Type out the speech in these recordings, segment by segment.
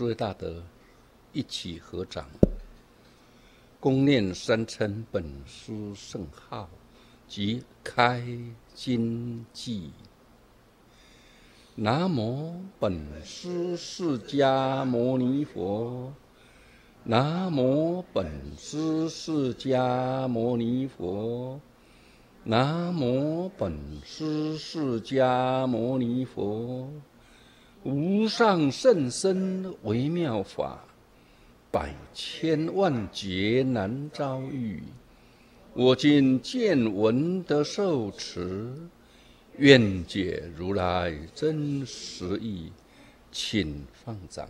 诸位大德一起合掌，恭念三称本师圣号及开经记。南无本师释迦牟尼佛。南无本师释迦牟尼佛。南无本师释迦牟尼佛。无上甚深微妙法，百千万劫难遭遇。我今见闻得受持，愿解如来真实义，请放掌。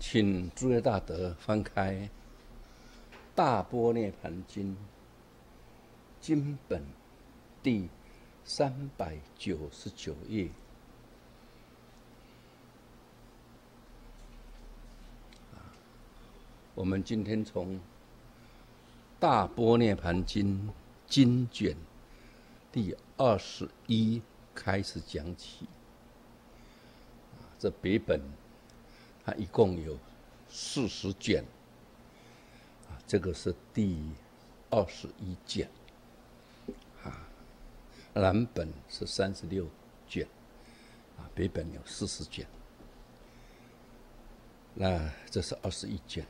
请诸位大德翻开《大波涅盘经》经本第三百九十九页。我们今天从《大波涅盘经》经卷第二十一开始讲起。这别本。它一共有四十卷，这个是第二十一卷，啊，蓝本是三十六卷，啊，北本有四十卷，那这是二十一卷，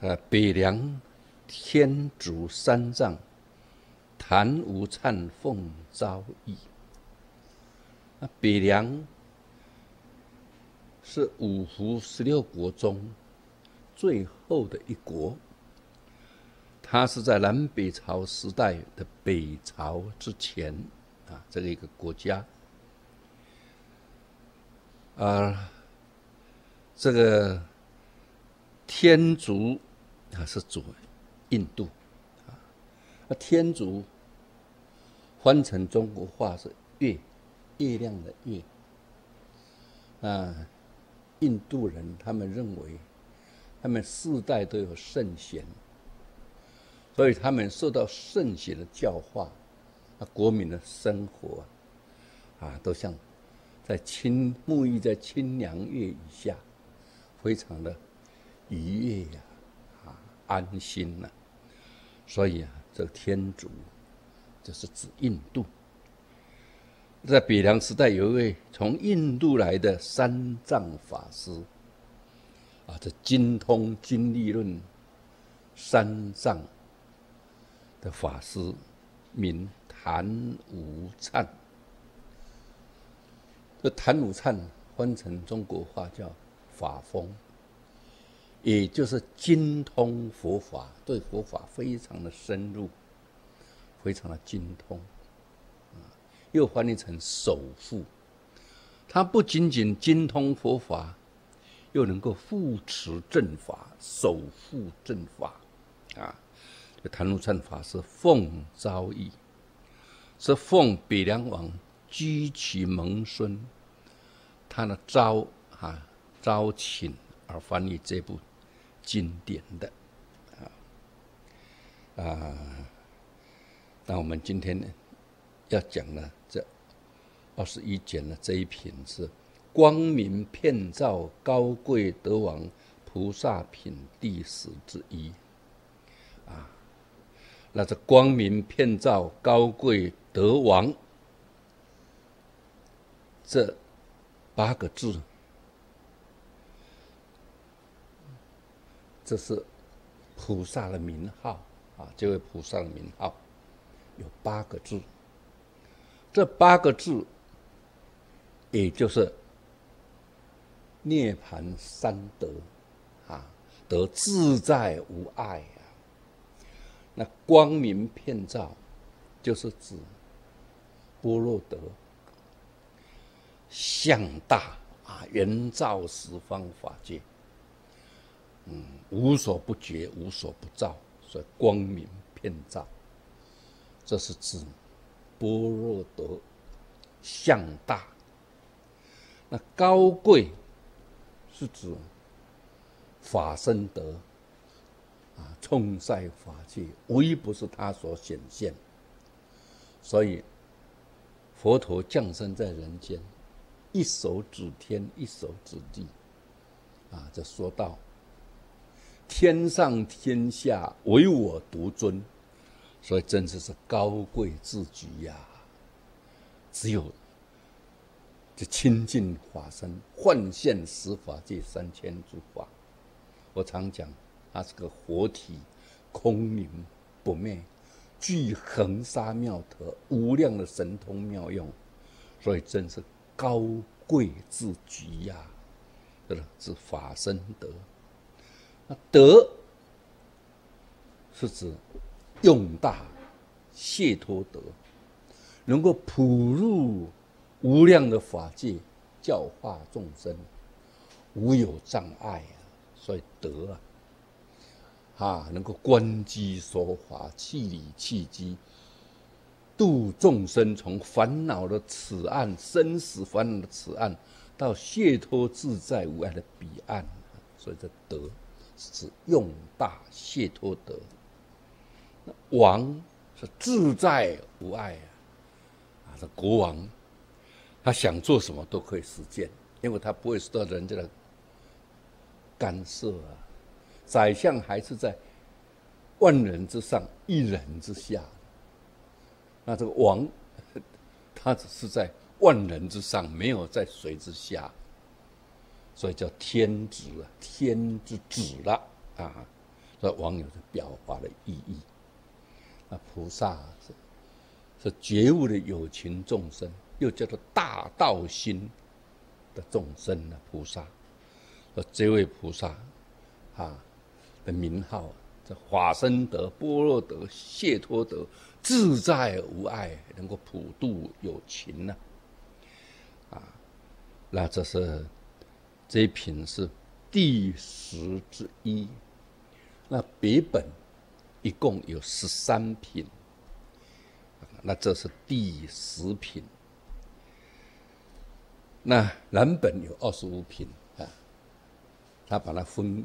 呃，北凉天竺三藏谭无灿奉诏译，啊北凉。是五胡十六国中最后的一国，它是在南北朝时代的北朝之前啊，这个一个国家。啊，这个天竺啊是主印度啊，天竺翻成中国话是月，月亮的月啊。印度人他们认为，他们世代都有圣贤，所以他们受到圣贤的教化，啊，国民的生活啊，都像在清沐浴在清凉月以下，非常的愉悦呀，啊，安心呐。所以啊，这个天竺就是指印度。在比良时代，有一位从印度来的三藏法师，啊，这精通经历论三藏的法师，名谭无灿。这谭无灿翻成中国话叫法风，也就是精通佛法，对佛法非常的深入，非常的精通。又翻译成首富，他不仅仅精通佛法，又能够护持正法，守护正法，啊！这谭如灿法师奉诏义，是奉北凉王居其蒙孙他的招啊招请而翻译这部经典的，啊啊！那我们今天呢？要讲呢，这二十一卷的这一品是光明遍照高贵德王菩萨品第十之一啊。那这光明遍照高贵德王这八个字，这是菩萨的名号啊。这位菩萨的名号有八个字。这八个字，也就是涅盘三德啊，得自在无碍啊。那光明遍照，就是指般若德向大啊，圆照十方法界，嗯，无所不觉，无所不照，所以光明遍照，这是指。般若德相大，那高贵是指法身德啊，冲塞法界，无一不是他所显现。所以，佛陀降生在人间，一手指天，一手指地，啊，这说到天上天下唯我独尊，所以真的是高贵至极呀。只有这清净法身幻现十法界三千诸法，我常讲，它是个活体，空明不灭。具恒沙妙德，无量的神通妙用，所以真是高贵至极呀！这个是法身德。那德是指用大谢托德，能够普入无量的法界，教化众生，无有障碍啊！所以德啊。啊，能够观机说法，气理气机，度众生从烦恼的此岸、生死烦恼的此岸，到解脱自在无碍的彼岸。所以这德是指用大解脱德。王是自在无碍啊，啊，这国王他想做什么都可以实现，因为他不会受到人家的干涉啊。宰相还是在万人之上，一人之下。那这个王，他只是在万人之上，没有在谁之下，所以叫天子啊，天之子了啊。所以王有着表达的意义。那菩萨是是觉悟的有情众生，又叫做大道心的众生呢。菩萨，而这位菩萨啊。的名号，这法身德、般若德、解脱德、自在无碍，能够普度有情呢。啊，那这是这一品是第十之一。那别本一共有十三品，那这是第十品。那蓝本有二十五品啊，他把它分。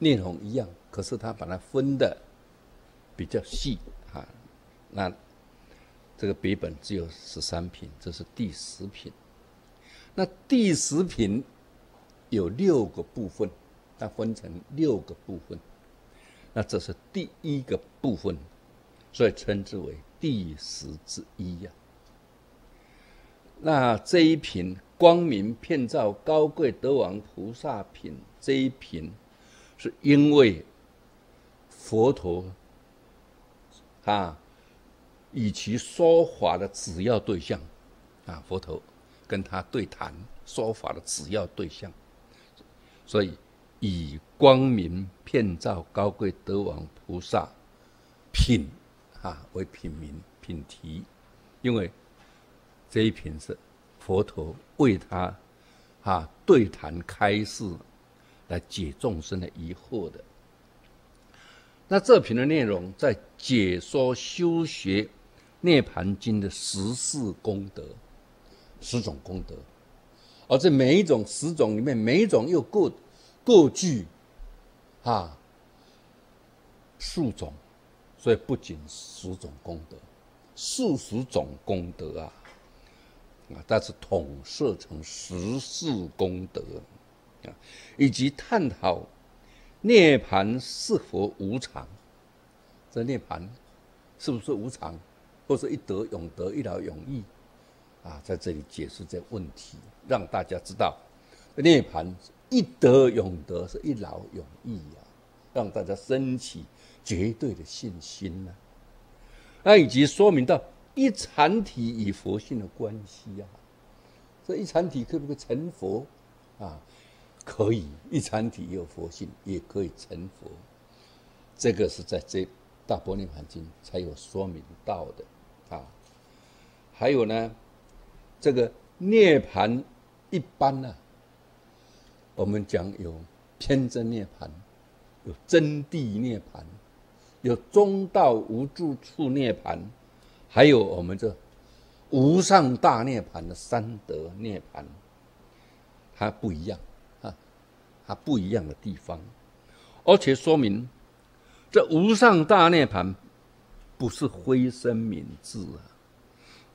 内容一样，可是他把它分的比较细啊。那这个笔本只有十三品，这是第十品。那第十品有六个部分，它分成六个部分。那这是第一个部分，所以称之为第十之一呀。那这一品光明遍照高贵德王菩萨品这一品。是因为佛陀啊，以其说法的主要对象啊，佛陀跟他对谈说法的主要对象，所以以光明遍照高贵德王菩萨品啊为品名品题，因为这一品是佛陀为他啊对谈开示。来解众生的疑惑的。那这篇的内容在解说修学《涅盘经》的十四功德，十种功德，而这每一种十种里面，每一种又各各具啊数种，所以不仅十种功德，数十种功德啊啊，但是统摄成十四功德。啊以及探讨涅盘是否无常？这涅盘是不是无常，或是一得永得，一劳永逸？啊，在这里解释这问题，让大家知道涅盘一得永得是一劳永逸啊，让大家升起绝对的信心呢。那以及说明到一禅体与佛性的关系啊，这一禅体可不可以成佛啊？可以一禅体有佛性，也可以成佛。这个是在这《大般涅盘经》才有说明到的啊。还有呢，这个涅盘一般呢，我们讲有偏真涅盘，有真谛涅盘，有中道无住处涅盘，还有我们这无上大涅槃的三德涅槃，它不一样啊。它不一样的地方，而且说明这无上大涅槃不是灰身泯智啊，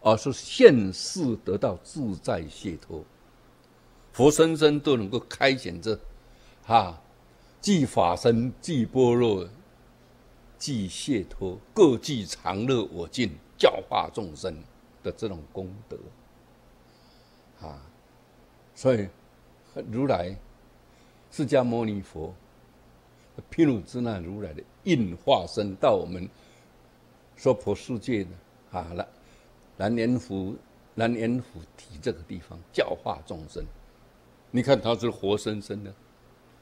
而是现世得到自在解脱。佛生生都能够开显这，哈，即法身，即般若，即解脱，各具常乐我净，教化众生的这种功德，啊，所以如来释迦牟尼佛。毗卢遮那如来的应化身到我们娑婆世界的啊，蓝蓝莲湖南莲湖体这个地方教化众生。你看他是活生生的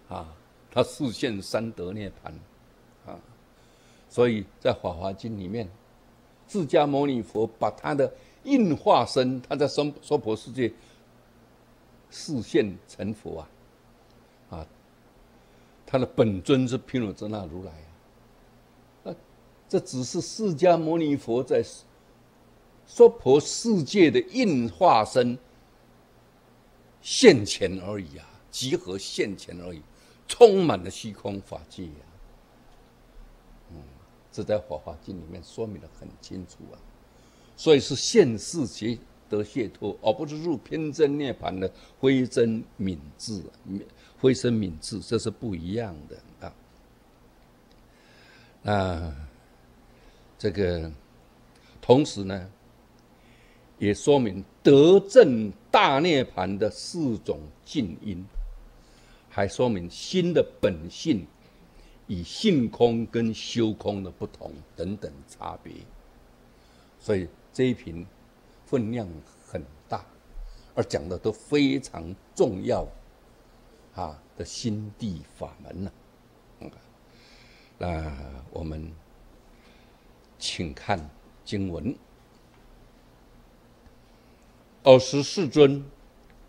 啊，他视现三德涅盘啊，所以在《法华经》里面，释迦牟尼佛把他的应化身，他在娑娑婆世界视现成佛啊。啊他的本尊是毗卢遮那如来啊，那这只是释迦牟尼佛在娑婆世界的应化身现前而已啊，集合现前而已，充满了虚空法界呀。这在《法华经》里面说明的很清楚啊，所以是现世皆得解脱，而不是入偏真涅盘的灰真泯智。灰身泯智，这是不一样的啊。那这个同时呢，也说明得证大涅盘的四种静因，还说明心的本性以性空跟修空的不同等等差别。所以这一瓶分量很大，而讲的都非常重要。啊的心地法门呢？那我们请看经文：二十世尊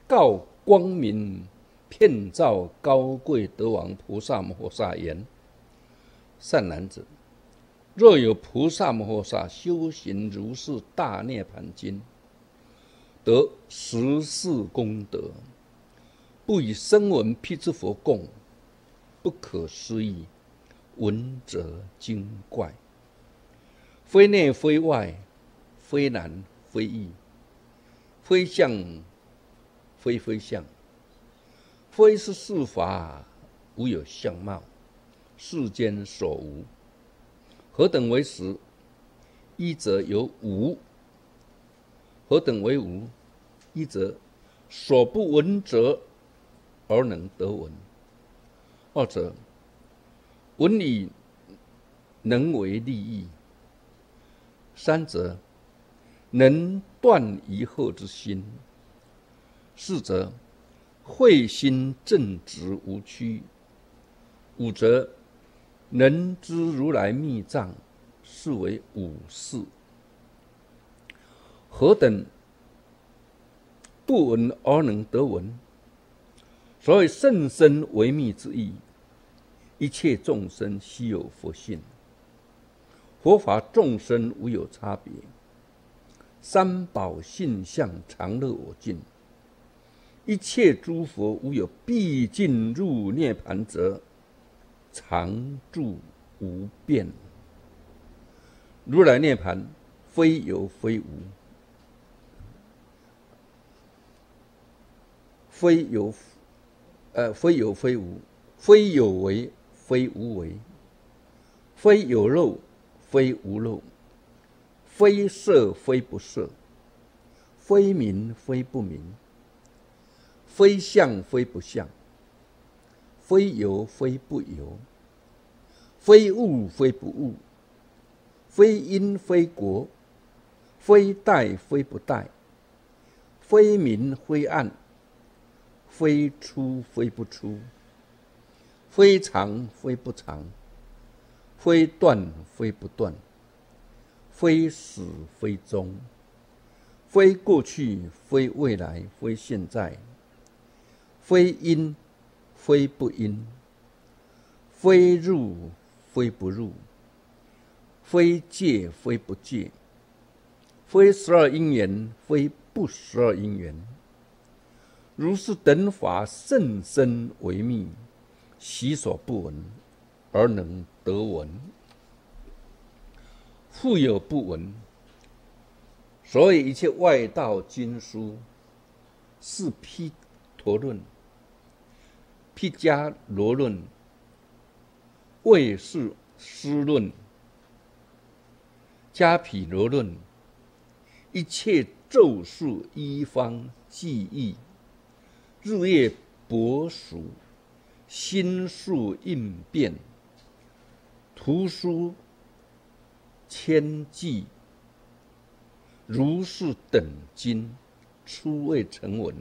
告光明遍照高贵德王菩萨摩诃萨言：“善男子，若有菩萨摩诃萨修行如是大涅盘经，得十世功德。”不以声闻辟支佛供，不可思议，闻则精怪。非内非外，非难非易，非相非非相，非是世法，无有相貌，世间所无。何等为实？一则有无。何等为无？一则所不闻者。而能得闻，二者闻以能为利益；三者能断疑惑之心；四者慧心正直无屈；五则能知如来密藏，是为五事。何等不闻而能得闻？所谓甚深微密之意，一切众生悉有佛性，佛法众生无有差别，三宝性相常乐我净，一切诸佛无有必进入涅盘者，常住无变。如来涅盘非有非无，非有。呃，非有非无，非有为非无为，非有漏非无漏，非色非不色，非名非不明，非相非不相，非有非不有，非物非不物，非因非果，非代非不代，非明非暗。非出非不出，非常非不常，非断非不断，非始非终，非过去非未来，非现在，非因非不因，非入非不入，非界非不界，非十二因缘非不十二因缘。如是等法甚深微密，其所不闻而能得闻。复有不闻。所以一切外道经书，是毗陀论、毗迦罗论、魏氏诗论、迦毗罗论，一切咒术医方记忆，日夜博数，心术应变，图书千计。如是等经，初未成文。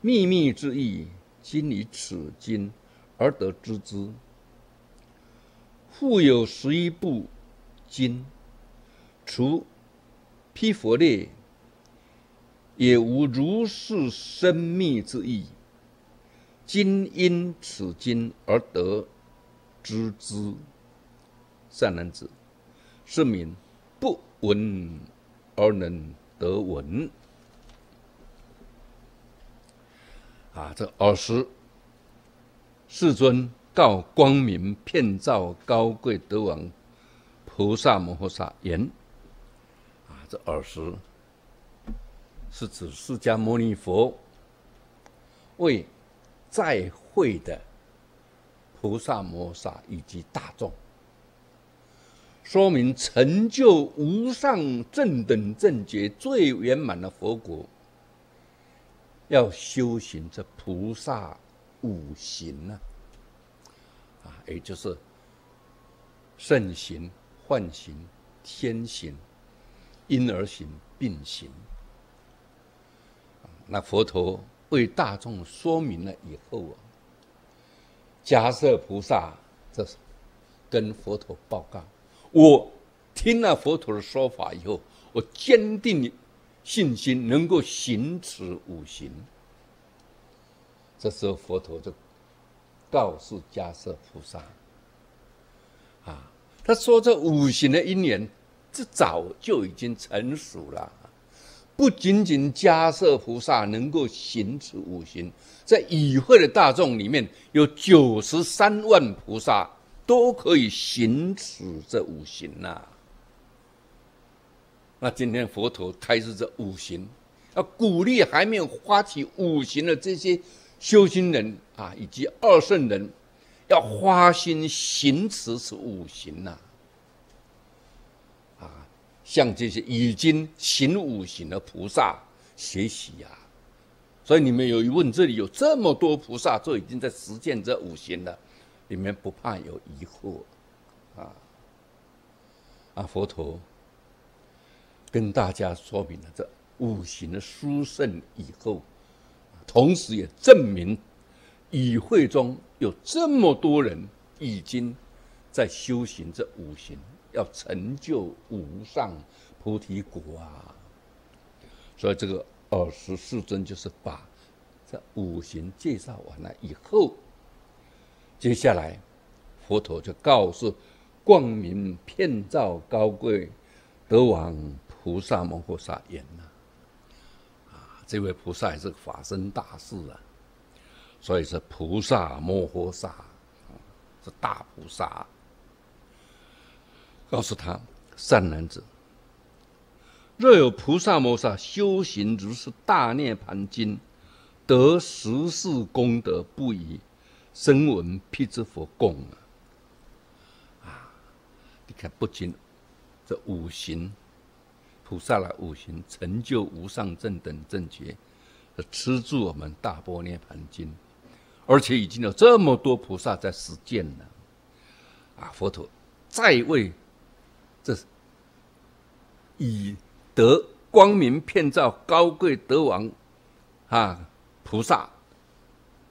秘密之意，今以此经而得知之。复有十一部经，除毗佛列，也无如是深密之意。今因此经而得知之。善男子，是名不闻。而能得闻啊！这尔时，世尊告光明遍照高贵德王菩萨摩诃萨言：啊，这耳时是指释迦牟尼佛为在会的菩萨摩诃萨以及大众。说明成就无上正等正觉最圆满的佛国，要修行这菩萨五行呢，啊，啊也就是圣行、幻行、天行、婴儿行、病行。那佛陀为大众说明了以后啊，迦叶菩萨这是跟佛陀报告。我听了佛陀的说法以后，我坚定信心，能够行持五行。这时候佛陀就告诉迦叶菩萨：“啊，他说这五行的因缘，这早就已经成熟了。不仅仅迦叶菩萨能够行持五行，在与会的大众里面有九十三万菩萨。”都可以行持这五行呐。那今天佛陀开示这五行，要鼓励还没有发起五行的这些修行人啊，以及二圣人，要花心行持此五行呐。啊，向这些已经行五行的菩萨学习呀。所以你们有一问，这里有这么多菩萨都已经在实践这五行了。你们不怕有疑惑，啊，啊，佛陀跟大家说明了这五行的殊胜以后，同时也证明与会中有这么多人已经在修行这五行，要成就无上菩提果啊！所以这个二十四尊就是把这五行介绍完了以后。接下来，佛陀就告诉光明遍照高贵德王菩萨摩诃萨言呐：“啊，这位菩萨也是法身大士啊，所以是菩萨摩诃萨，是大菩萨。告诉他善男子，若有菩萨摩萨修行如是大涅盘经，得十世功德不已。”声闻辟支佛供啊，啊！你看，不仅这五行菩萨的五行成就无上正等正觉，吃住我们大波涅盘经，而且已经有这么多菩萨在实践了。啊，佛陀在为这是以得光明遍照高贵德王啊菩萨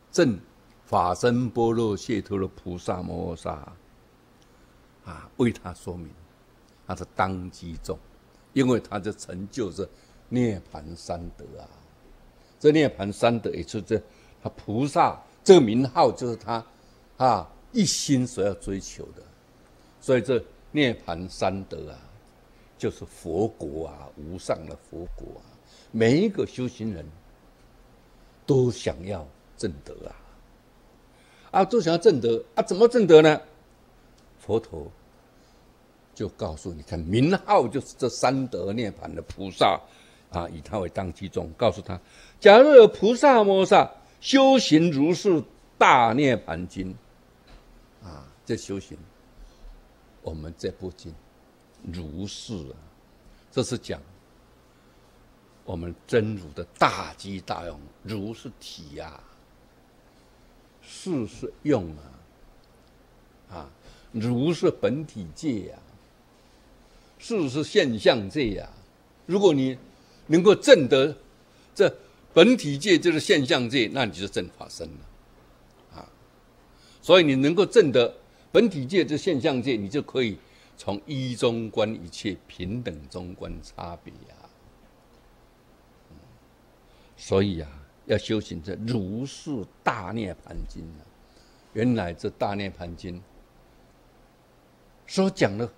正。法身般若解脱的菩萨摩诃萨啊，为他说明，他是当机众，因为他的成就是涅盘三德啊。这涅盘三德也就是这他菩萨这个名号，就是他啊一心所要追求的。所以这涅盘三德啊，就是佛国啊，无上的佛国啊，每一个修行人都想要证德啊。啊，都想要正德啊？怎么正德呢？佛陀就告诉你看，名号就是这三德涅盘的菩萨啊，以他为当机众，告诉他，假如有菩萨摩萨修行如是大涅盘经。啊，这修行，我们这部经如是啊，这是讲我们真如的大机大用，如是体呀，是是用啊，啊，如是本体界呀。事是现象界呀，如果你能够证得这本体界就是现象界，那你就正法身了，啊，所以你能够证得本体界这现象界，你就可以从一中观一切平等中观差别呀。所以啊，要修行这如是大涅盘经啊，原来这大涅盘经所讲的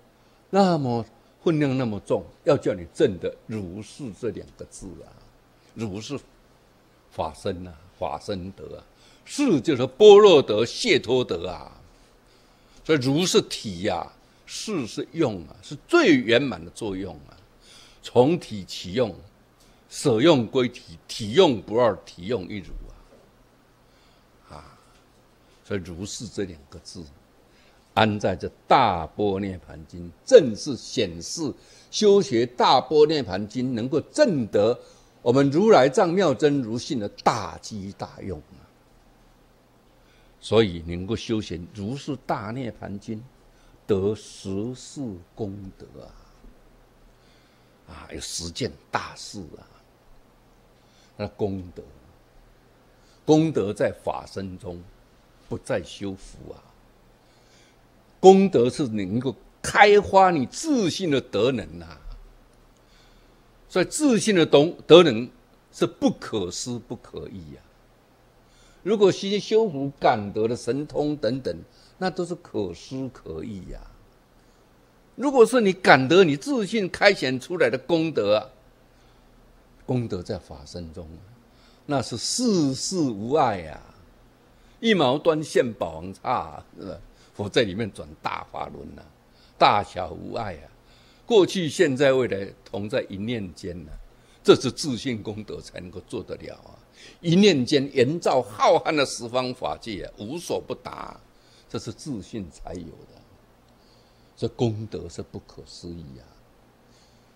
那么。分量那么重，要叫你证的如是这两个字啊，如是法身啊，法身德啊，是就是般若德、解脱德啊，所以如是体呀，是是用啊，是最圆满的作用啊，从体起用，舍用归体，体用不二，体用一如啊，啊，所以如是这两个字。安在这大波涅盘经，正是显示修学大波涅盘经能够证得我们如来藏妙真如性的大机大用啊！所以能够修行如是大涅盘经，得十事功德啊！啊，有十件大事啊！那功德，功德在法身中，不在修福啊！功德是能够开发你自信的德能呐，所以自信的懂德能是不可思不可议呀。如果些修福感得的神通等等，那都是可思可议呀。如果是你感得你自信开显出来的功德，功德在法身中，那是世事无碍呀，一毛端现宝王刹，是吧？佛在里面转大法轮呐，大小无碍啊，过去、现在、未来同在一念间呐，这是自信功德才能够做得了啊！一念间延照浩瀚的十方法界啊，无所不达，这是自信才有的，这功德是不可思议啊！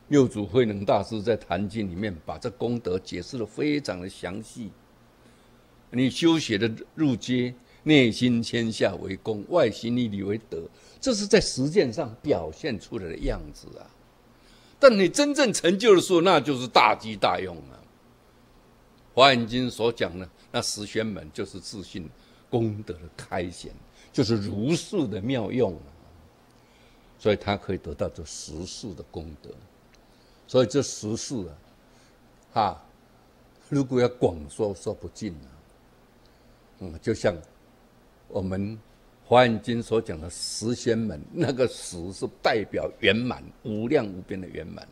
六祖慧能大师在《坛经》里面把这功德解释的非常的详细，你修学的入阶。内心谦下为公，外形以礼为德，这是在实践上表现出来的样子啊。但你真正成就的时候，那就是大机大用啊。华严经所讲的那十玄门，就是自信功德的开显，就是如是的妙用啊。所以他可以得到这十世的功德。所以这十世啊，哈，如果要广说，说不尽啊。嗯，就像。我们《华严经》所讲的十仙门，那个十是代表圆满、无量无边的圆满。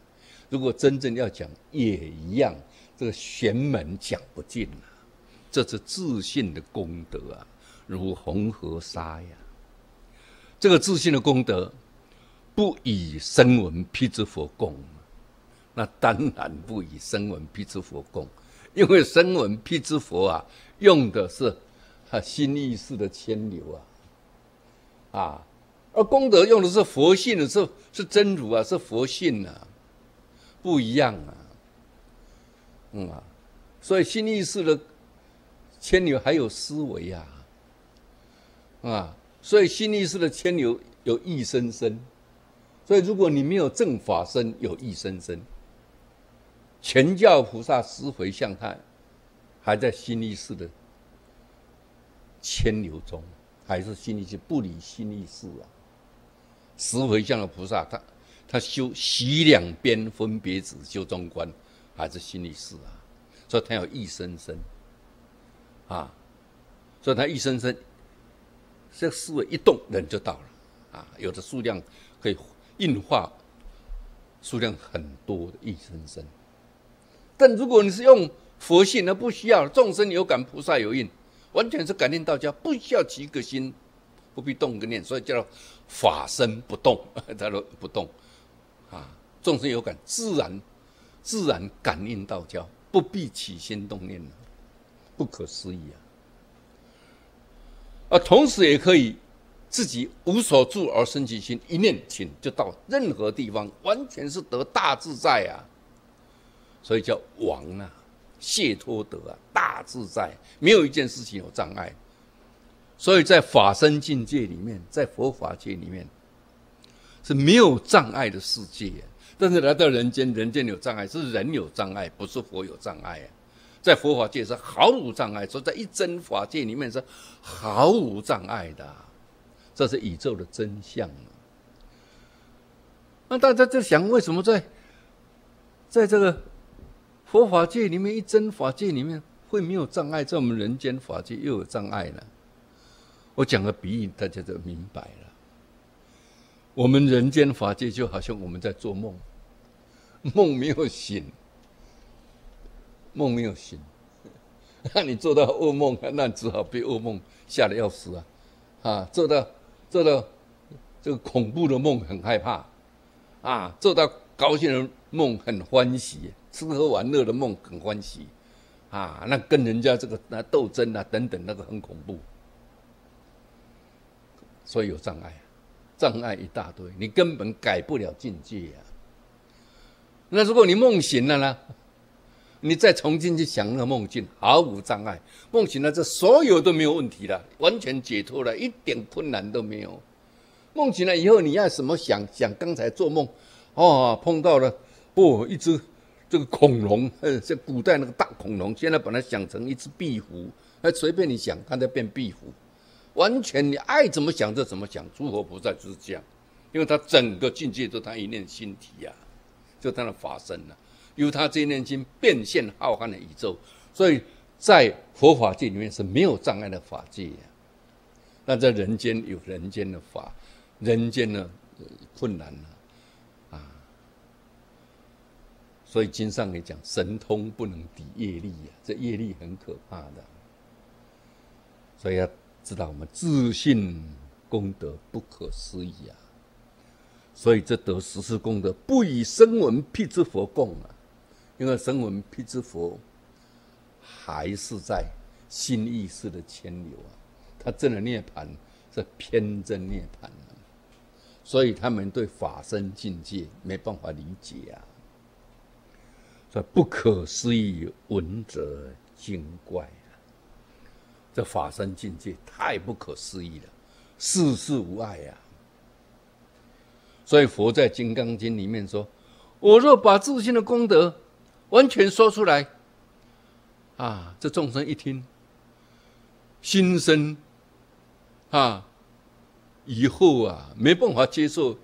如果真正要讲，也一样，这个玄门讲不尽啊。这是自信的功德啊，如红河沙呀。这个自信的功德，不以声闻辟支佛供，那当然不以声闻辟支佛供，因为声闻辟支佛啊，用的是。啊心意识的牵流啊，啊，而功德用的是佛性的，是是真如啊，是佛性啊，不一样啊，嗯啊，所以心意识的牵流还有思维啊，啊，所以心意识的牵流有益生生，所以如果你没有正法身，有益生生，全教菩萨思回向他，还在心意识的。千流中，还是心力是不离心力事啊。十回向的菩萨，他他修习两边分别子修中观，还是心力事啊。所以他有一生生啊，所以他一生生，这思维一动，人就到了啊。有的数量可以硬化数量很多的一生生，但如果你是用佛性，那不需要众生有感，菩萨有应。完全是感应道家，不需要起个心，不必动个念，所以叫法身不动，他说不动啊，众生有感，自然自然感应道交，不必起心动念不可思议啊！啊，同时也可以自己无所住而生其心，一念请就到任何地方，完全是得大自在啊！所以叫王啊，解脱得啊，大自在，没有一件事情有障碍。所以在法身境界里面，在佛法界里面是没有障碍的世界，但是来到人间，人间有障碍，是人有障碍，不是佛有障碍啊。在佛法界是毫无障碍，所以在一真法界里面是毫无障碍的，这是宇宙的真相啊那大家就想，为什么在在这个佛法界里面，一真法界里面会没有障碍，在我们人间法界又有障碍呢？我讲个比喻，大家就明白了。我们人间法界就好像我们在做梦，梦没有醒，梦没有醒，那你做到噩梦，那只好被噩梦吓得要死啊！啊，做到做到这个恐怖的梦很害怕，啊，做到高兴的梦很欢喜，吃喝玩乐的梦很欢喜，啊，那跟人家这个那斗争啊等等，那个很恐怖。所以有障碍，障碍一大堆，你根本改不了境界呀。那如果你梦醒了呢？你再重新去想那个梦境，毫无障碍。梦醒了，这所有都没有问题了，完全解脱了，一点困难都没有。梦醒了以后，你要什么想想刚才做梦，哦，碰到了哦，一只这个恐龙，呃，像古代那个大恐龙，现在把它想成一只壁虎，那随便你想，它就变壁虎。完全你爱怎么想就怎么想，诸佛菩萨就是这样，因为他整个境界都他一念心体呀，就他的法身了，由他这一念心变现浩瀚的宇宙，所以在佛法界里面是没有障碍的法界呀。那在人间有人间的法，人间的困难了啊，所以经上也讲神通不能抵业力呀，这业力很可怕的，所以要。知道我们自信功德不可思议啊，所以这得十世功德不以声闻辟支佛供啊，因为声闻辟支佛还是在心意识的牵流啊，他真的涅槃是偏真涅槃啊，所以他们对法身境界没办法理解啊，这不可思议闻者精怪啊。这法身境界太不可思议了，世事无碍呀。所以佛在《金刚经》里面说：“我若把自信的功德完全说出来，啊，这众生一听，心生啊疑惑啊没办法接受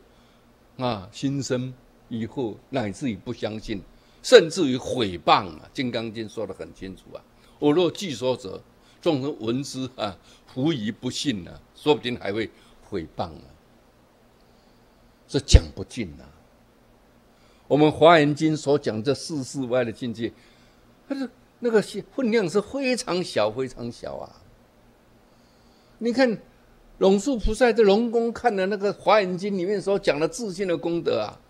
啊，心生疑惑乃至于不相信，甚至于毁谤啊，《金刚经》说的很清楚啊。我若据说者。”众生闻之啊，狐疑不信呢，说不定还会诽谤呢，这讲不尽呐。我们华严经所讲这四世外的境界，它是那个分量是非常小，非常小啊。你看龙树菩萨在龙宫看的那个华严经里面所讲的自信的功德啊，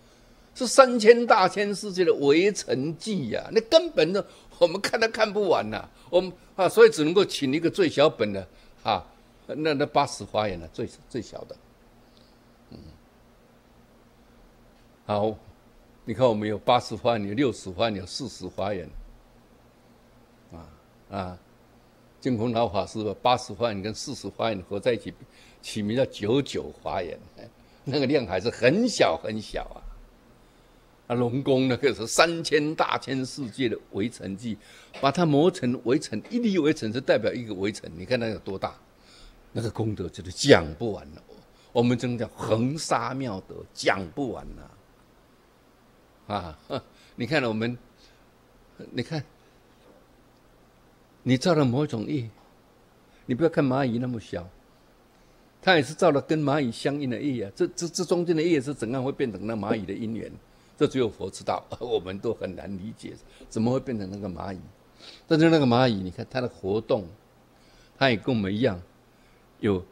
是三千大千世界的围城记呀，那根本呢。我们看都看不完呐，我们啊，所以只能够请一个最小本的啊，那那八十花言呢，最最小的，嗯，好，你看我们有八十花言，有六十花言，有四十花园，啊啊，净空老法师把八十花言跟四十花言合在一起，起名叫九九花言，那个量还是很小很小啊。龙宫那个是三千大千世界的围城记，把它磨成围城，一粒围城是代表一个围城，你看它有多大？那个功德就是讲不完了。我们真叫恒沙妙德，讲不完呐。啊，你看我们，你看，你造了某种业，你不要看蚂蚁那么小，它也是造了跟蚂蚁相应的业啊。这这这中间的业是怎样会变成那蚂蚁的因缘？这只有佛知道，我们都很难理解，怎么会变成那个蚂蚁？但是那个蚂蚁，你看它的活动，它也跟我们一样，有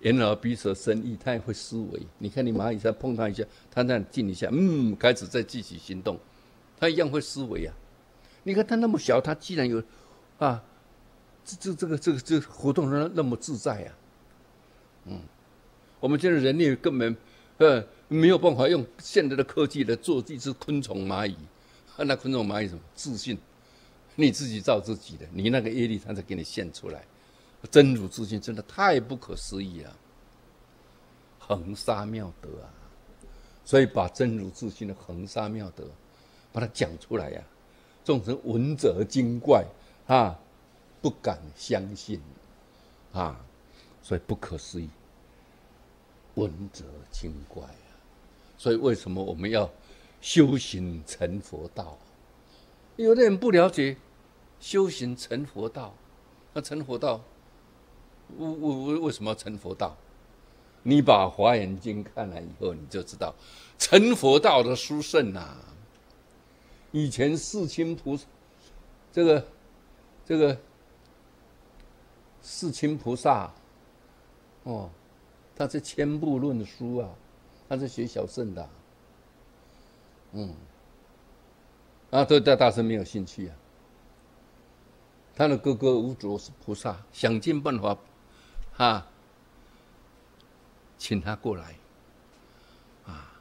眼耳鼻舌身意，它也会思维。你看，你蚂蚁再碰它一下，它那静一下，嗯，开始再继续行动，它一样会思维啊。你看它那么小，它既然有啊，这这这个这个这活动那那么自在呀，嗯，我们现在人类根本呃没有办法用现在的科技来做一只昆虫蚂蚁，那昆虫蚂蚁什么？自信？你自己造自己的，你那个业力它才给你现出来，真如自信真的太不可思议了，恒沙妙德啊！所以把真如自信的恒沙妙德，把它讲出来呀，众生闻者惊怪啊，不敢相信。啊，所以不可思议，闻者精怪啊！所以为什么我们要修行成佛道？有的人不了解修行成佛道，那成佛道，为为为为什么要成佛道？你把《华严经》看了以后，你就知道成佛道的殊胜呐。以前世亲菩萨，这个这个世亲菩萨，哦，他是千部论书啊，他是学小圣的，嗯。啊，对大大圣没有兴趣啊。他的哥哥无着是菩萨，想尽办法，哈，请他过来。啊，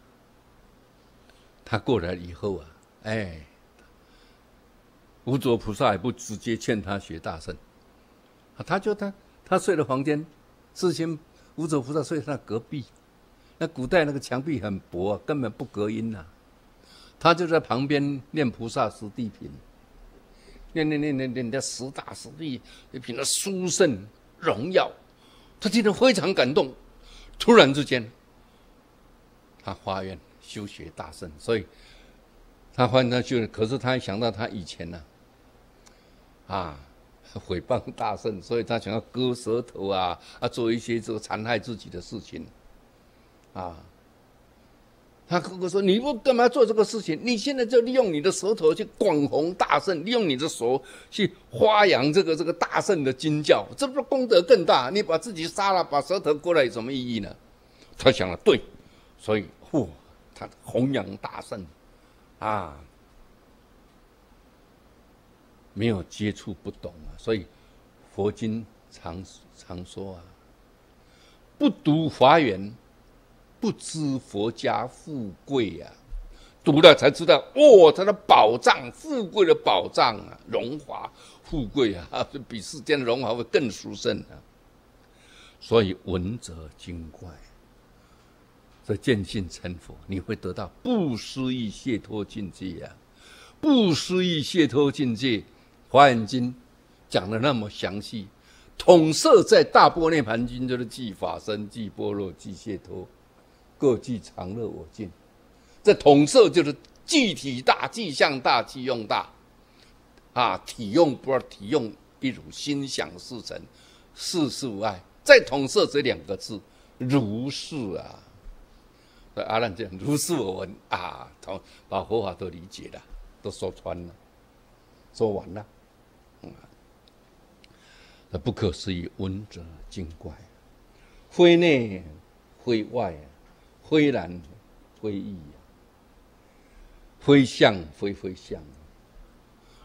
他过来以后啊，哎，无着菩萨也不直接劝他学大圣，啊，他就他他睡的房间，之前无着菩萨睡他隔壁，那古代那个墙壁很薄，根本不隔音呐。他就在旁边念菩萨十地品，念念念念念的十大十地品的殊胜荣耀，他听得非常感动。突然之间，他发愿修学大圣，所以他发愿修。可是他想到他以前呢，啊，诽谤大圣，所以他想要割舌头啊，啊，做一些这个残害自己的事情，啊。他哥哥说：“你不干嘛做这个事情？你现在就利用你的舌头去广弘大圣，利用你的手去发扬这个这个大圣的经教，这不是功德更大？你把自己杀了，把舌头割了有什么意义呢？”他想了，对，所以嚯，他弘扬大圣啊，没有接触不懂啊，所以佛经常常说啊，不读华严。不知佛家富贵呀，读了才知道哦，他的宝藏，富贵的宝藏啊，荣华富贵啊，比世间的荣华会更殊胜啊。所以闻者精怪，这见性成佛，你会得到不思议解脱境界呀！不思议解脱境界，《华严经》讲的那么详细，统摄在《大波涅盘经》就是即法身、即般若、即解脱。各具常乐我净，这统摄就是具体大、具象大、具用大，啊，体用不二，体用一如心想事成，事事无碍。再统摄这两个字，如是啊。阿难讲如是我闻啊，同把佛法都理解了，都说穿了，说完了，那不可思议，闻者精怪，非内非外。非然非异啊，非相非非相，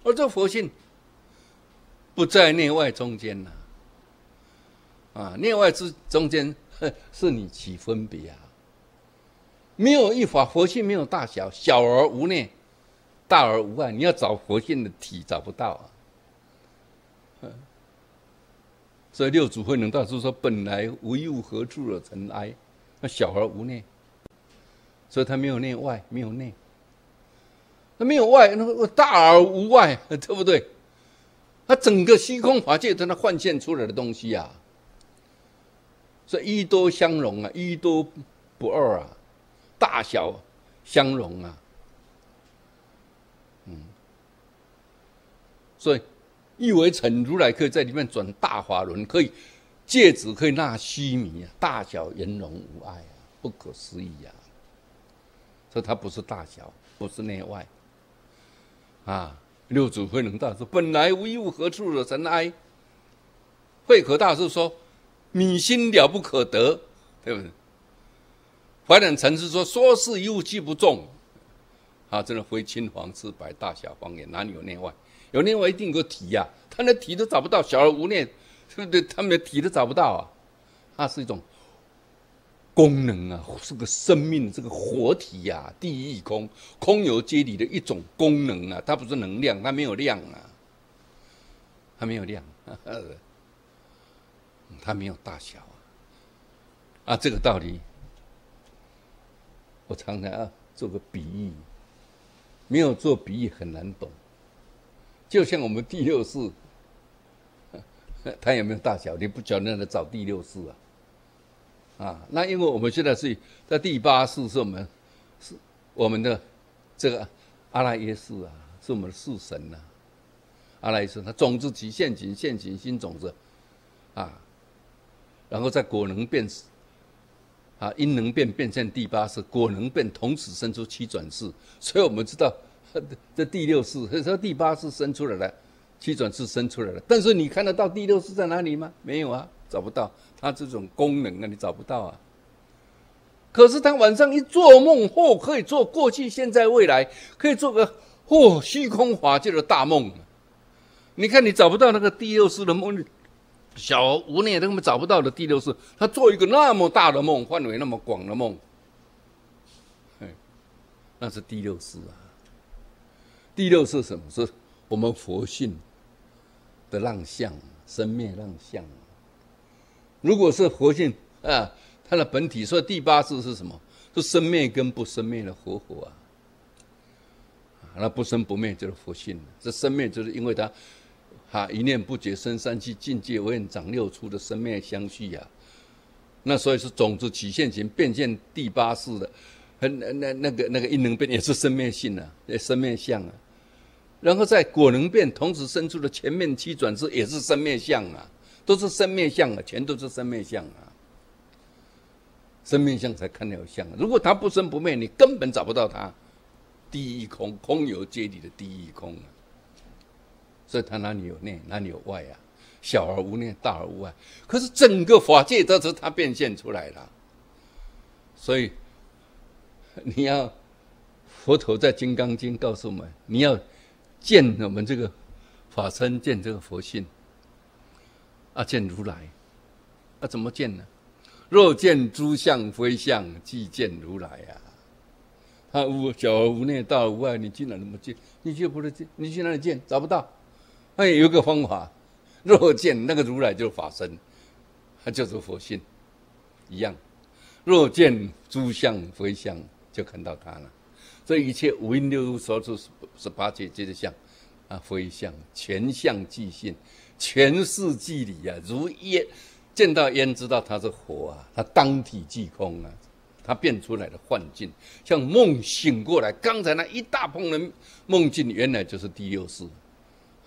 而这佛性不在内外中间呐，啊，内外之中间是你起分别啊，没有一法佛性没有大小，小而无内，大而无外，你要找佛性的体找不到啊，所以六祖慧能大师说：“本来无一物，何处惹尘埃？那小而无内。”所以他没有内外，没有内，那没有外，那大而无外，对不对？他整个虚空法界他那幻现出来的东西啊，所以一多相融啊，一多不二啊，大小相融啊，嗯，所以意为成如来可以在里面转大法轮，可以戒指可以纳须弥啊，大小圆融无碍啊，不可思议啊。所以它不是大小，不是内外，啊！六祖慧能大师本来无一物，何处惹尘埃？慧可大师说：米心了不可得，对不对？怀远禅师说：“说是一物记不中。”啊，真的非青黄赤白大小方言，哪里有内外？有另外一定个体呀，他连体都找不到，小而无念，对 不对？他们的体都找不到啊，它是一种功能啊，是个生命，这个活体呀，地狱空，空有皆理的一种功能啊，它不是能量，它没有量啊，它没有量，它没有大小啊，啊，这个道理。我常常啊做个比喻，没有做比喻很难懂。就像我们第六式，它有没有大小？你不晓得的找第六式啊？啊，那因为我们现在是在第八式，是我们是我们的这个阿赖耶识啊，是我们的式神呐。阿赖耶识，它种子起现行，现行新种子啊，然后在果能变。啊，因能变变现第八世，果能变同时生出七转世，所以我们知道 这第六世，所以说第八世生出来了，七转世生出来了。但是你看得到第六世在哪里吗？没有啊，找不到。他这种功能啊，你找不到啊。可是他晚上一做梦，或可以做过去、现在、未来，可以做个或虚空法界的大梦。你看，你找不到那个第六世的梦。小无念他们找不到的第六世，他做一个那么大的梦，范围那么广的梦，那是第六世啊。第六是什么？是我们佛性的浪相，生灭浪相。如果是佛性啊，它的本体，所以第八世是什么？是生灭跟不生灭的活火啊。那不生不灭就是佛性，这生灭就是因为它。哈，一念不绝生三气，境界无愿长六出的生灭相续呀。那所以是种子起现行，变现第八世的，那那那个那个因能变也是生灭性啊，也生灭相啊。然后在果能变同时生出的前面七转世也是生灭相啊，都是生灭相啊，全都是生灭相啊。生灭相才看得有相，如果它不生不灭，你根本找不到它。第一空，空有皆理的第一空啊。所以它哪里有内，哪里有外啊？小而无内，大而无外。可是整个法界都是它变现出来了。所以你要佛陀在《金刚经》告诉我们：你要见我们这个法身，见这个佛性啊，见如来。啊，怎么见呢？若见诸相非相，即见如来啊！他无小无内，大无外，你去哪怎么见？你去不是见，你去哪里见？找不到。哎，有个方法，若见那个如来就是法身，他就是佛性，一样。若见诸相非相，就看到他了。这一切五蕴六说出十八界皆是相啊，非相全相即性，全是即理啊。如烟见到烟，知道它是火啊，它当体即空啊，它变出来的幻境，像梦醒过来，刚才那一大捧的梦境，原来就是第六世。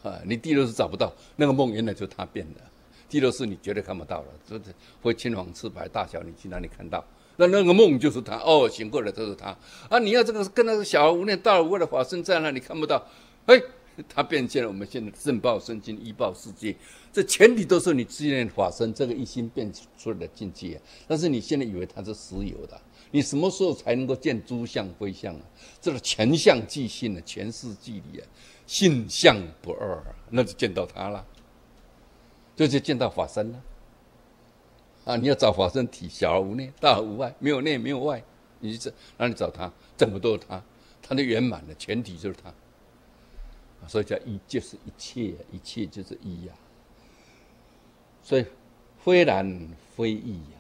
啊，你第六是找不到那个梦，原来就是他变的。第六是你绝对看不到了，这这会青黄赤白大小，你去哪里看到？那那个梦就是他哦，醒过来就是他啊！你要这个跟那个小而无念、大而无畏的法身在那里看不到，哎，他变现了。我们现在正报身经、依报世界，这前提都是你自念法身这个一心变出来的境界。但是你现在以为它是实有的，你什么时候才能够见诸相非相啊？这是全相即性的全是即理啊！性相不二，那就见到他了，这就见到法身了。啊你要找法身体，小而无内，大而无外，没有内没有外，你这哪里找他？怎么都是他，他的圆满的全体就是他。所以叫一就是一切，一切就是一呀。所以非然非异呀。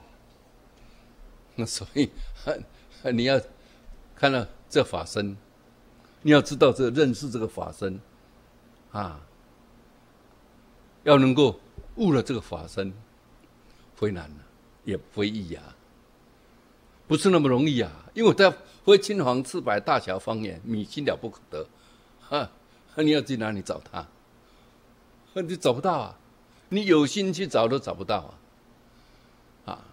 那所以你要看到这法身。你要知道，这认识这个法身，啊，要能够悟了这个法身，非难啊，也非易呀，不是那么容易啊。因为在非青黄赤白大小方言，米心了不可得，哈，你要去哪里找它？你找不到啊，你有心去找都找不到啊，啊，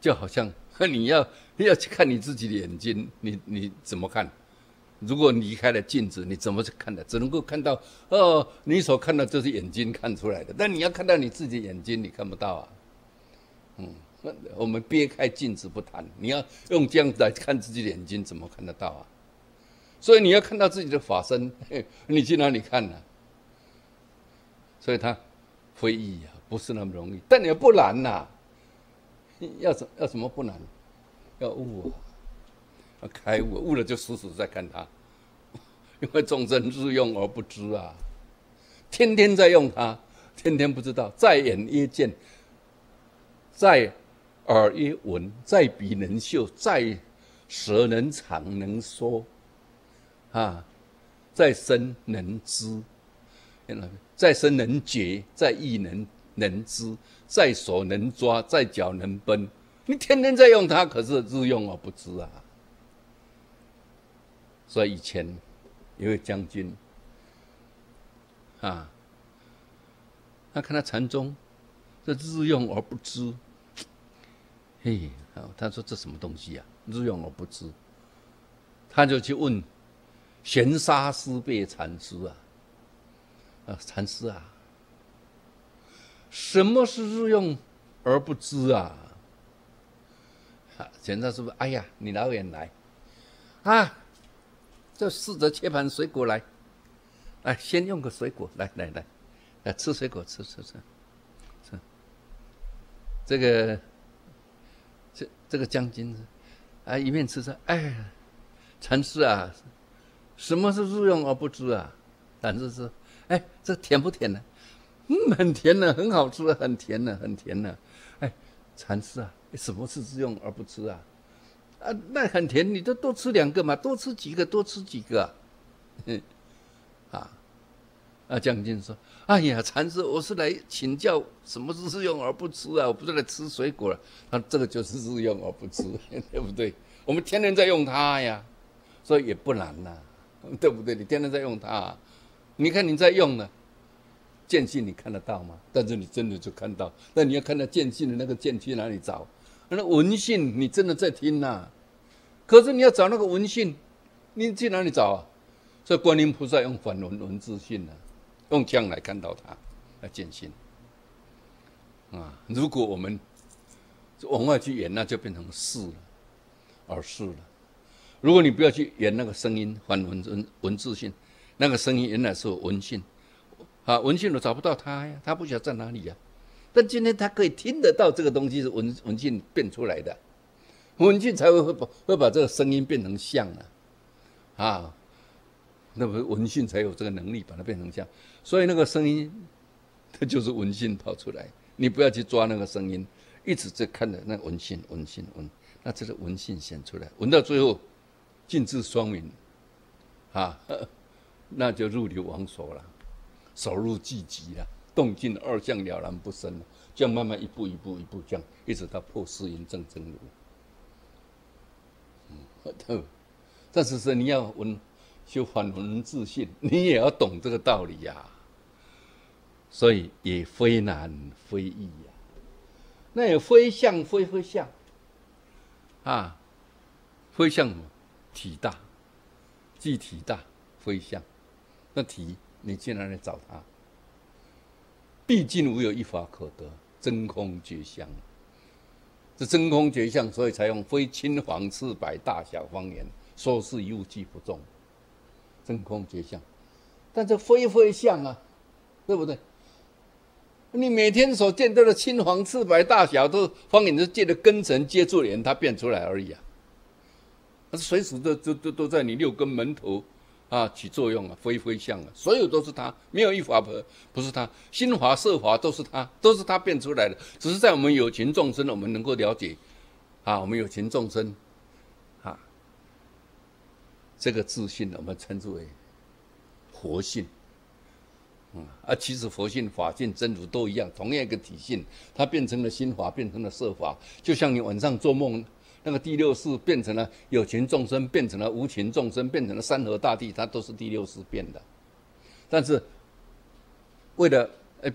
就好像。你要要去看你自己的眼睛，你你怎么看？如果离开了镜子，你怎么去看的？只能够看到哦，你所看到就是眼睛看出来的。但你要看到你自己眼睛，你看不到啊。嗯，那我们别开镜子不谈，你要用这样子来看自己的眼睛，怎么看得到啊？所以你要看到自己的法身，你去哪里看呢？所以它非易啊，不是那么容易，但也不难呐。要什要什么不难？要悟啊，要开悟，悟了就死死在看它，因为众生日用而不知啊，天天在用它，天天不知道，在眼一见，在耳一闻，在鼻能嗅，在舌能尝能说。啊，在身能知，在身能觉，在意能能知，在手能抓，在脚能奔。你天天在用它，可是日用而不知啊。所以以前一位将军啊，他看他禅宗，这日用而不知，嘿，他说这什么东西啊？日用而不知，他就去问。玄沙师辈禅师啊，啊，禅师啊，什么是日用而不知啊？啊，玄沙师傅，哎呀，你老远来，啊，就试着切盘水果来，来，先用个水果，来来来，来吃水果，吃吃吃，吃。这个，这这个将军，啊，一面吃着，哎，禅师啊。什么是日用而不知啊？但是是，哎，这甜不甜呢？嗯，很甜呢，很好吃，很甜呢，很甜呢。哎，禅师啊，什么是日用而不知啊？啊，那很甜，你就多吃两个嘛，多吃几个，多吃几个。啊，啊，将军说：“哎呀，禅师，我是来请教什么是日用而不吃啊，我不是来吃水果了。那这个就是日用而不吃，对不对？我们天天在用它呀，所以也不难呐。”对不对？你天天在用它，你看你在用呢，见性你看得到吗？但是你真的就看到，那你要看到见性的那个见去哪里找？那闻性你真的在听呐，可是你要找那个文信，你去哪里找啊？所以观音菩萨用反文文字性呢，用将来看到它来见性啊。如果我们往外去演，那就变成事了，而事了。如果你不要去演那个声音，反文文文字性，那个声音原来是文信，啊，文信都找不到它呀，他不晓得在哪里呀。但今天他可以听得到这个东西是文文信变出来的，文性才会会把会把这个声音变成像啊，啊，那不文性才有这个能力把它变成像，所以那个声音它就是文性跑出来，你不要去抓那个声音，一直在看着那文性文性文，那这是文性显出来，闻到最后。尽至双明，啊，那就入流王所了，手入寂极了，动静二相了然不生了，这样慢慢一步一步一步这样，一直到破四因正真如。嗯，但是说你要闻修反闻自信，你也要懂这个道理呀。所以也非难非易呀，那也非相非非相，啊，非相什么？体大，即体大，非相。那体，你去哪里找他？毕竟无有一法可得，真空绝相。这真空绝相，所以才用非青黄赤白大小方言，说是一物即不中。真空绝相，但这非非相啊，对不对？你每天所见到的青黄赤白大小，都方言是借着根尘接触缘，它变出来而已啊。它随时都都都都在你六根门头啊起作用啊，非非相啊，所有都是他，没有一法不不是他，心法色法都是他，都是他变出来的。只是在我们有情众生，我们能够了解啊，我们有情众生啊，这个自信我们称之为佛性。嗯啊，其实佛性、法性、真如都一样，同样一个体性，它变成了心法，变成了色法，就像你晚上做梦。那个第六世变成了有情众生，变成了无情众生，变成了山河大地，它都是第六世变的。但是，为了呃，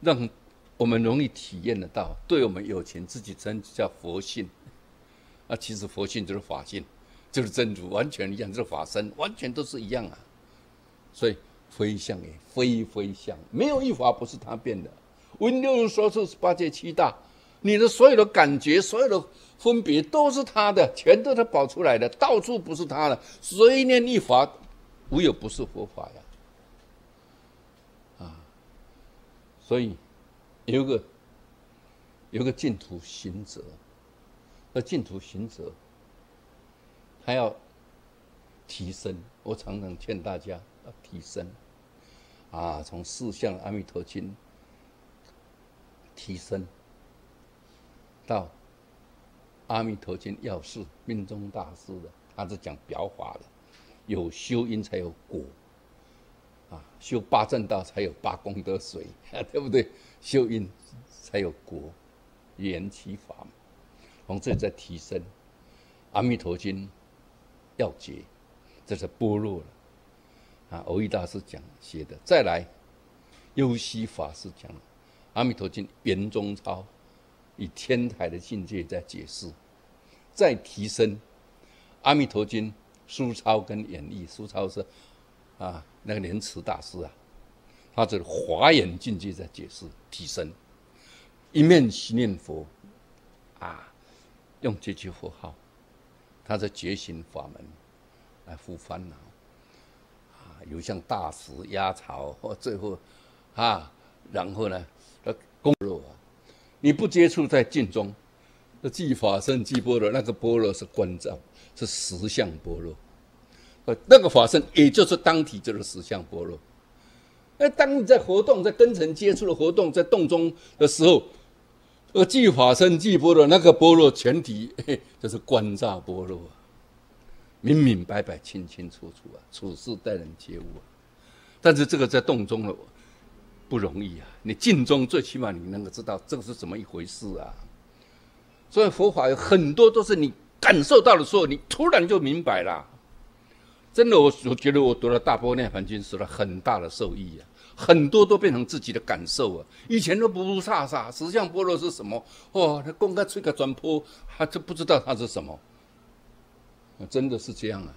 让我们容易体验得到，对我们有情自己称叫佛性，啊，其实佛性就是法性，就是真如，完全一样，就是法身，完全都是一样啊。所以非相也非非相，没有一法不是他变的。温六说是八戒七大，你的所有的感觉，所有的分别都是他的，全都是保出来的，到处不是他的。随念一法，无有不是佛法呀。啊，所以有个有个净土行者，那净土行者。还要提升，我常常劝大家要提升，啊，从四相阿弥陀经提升到阿弥陀经要事命中大师的，他是讲表法的，有修因才有果，啊，修八正道才有八功德水，对不对？修因才有果，缘起法嘛，从这里在提升阿弥陀经。要解，这是般若了啊！偶益大师讲写的，再来，优西法师讲《阿弥陀经》圆中抄，以天台的境界在解释，再提升《阿弥陀经》书抄跟演绎。书抄是啊，那个莲池大师啊，他这个华严境界在解释提升，一面心念佛啊，用这句佛号。他在觉醒法门来复烦恼啊，有像大石压槽，或最后啊，然后呢，呃，功若啊，你不接触在静中，那即法身即波罗，那个波罗是观照，是实相波罗，呃，那个法身也就是当体就是实相波罗。那当你在活动，在根尘接触的活动，在动中的时候。呃即法身即波罗，那个波罗全体就是观照波罗，明明白白、清清楚楚啊，处事待人接物啊。但是这个在洞中了不容易啊，你尽中最起码你能够知道这个是怎么一回事啊。所以佛法有很多都是你感受到的时候，你突然就明白了。真的，我我觉得我读了《大波涅盘经》受了很大的受益啊。很多都变成自己的感受啊！以前都不如刹刹，实相波罗是什么？哦，他公开吹个转坡，他就不知道它是什么。真的是这样啊，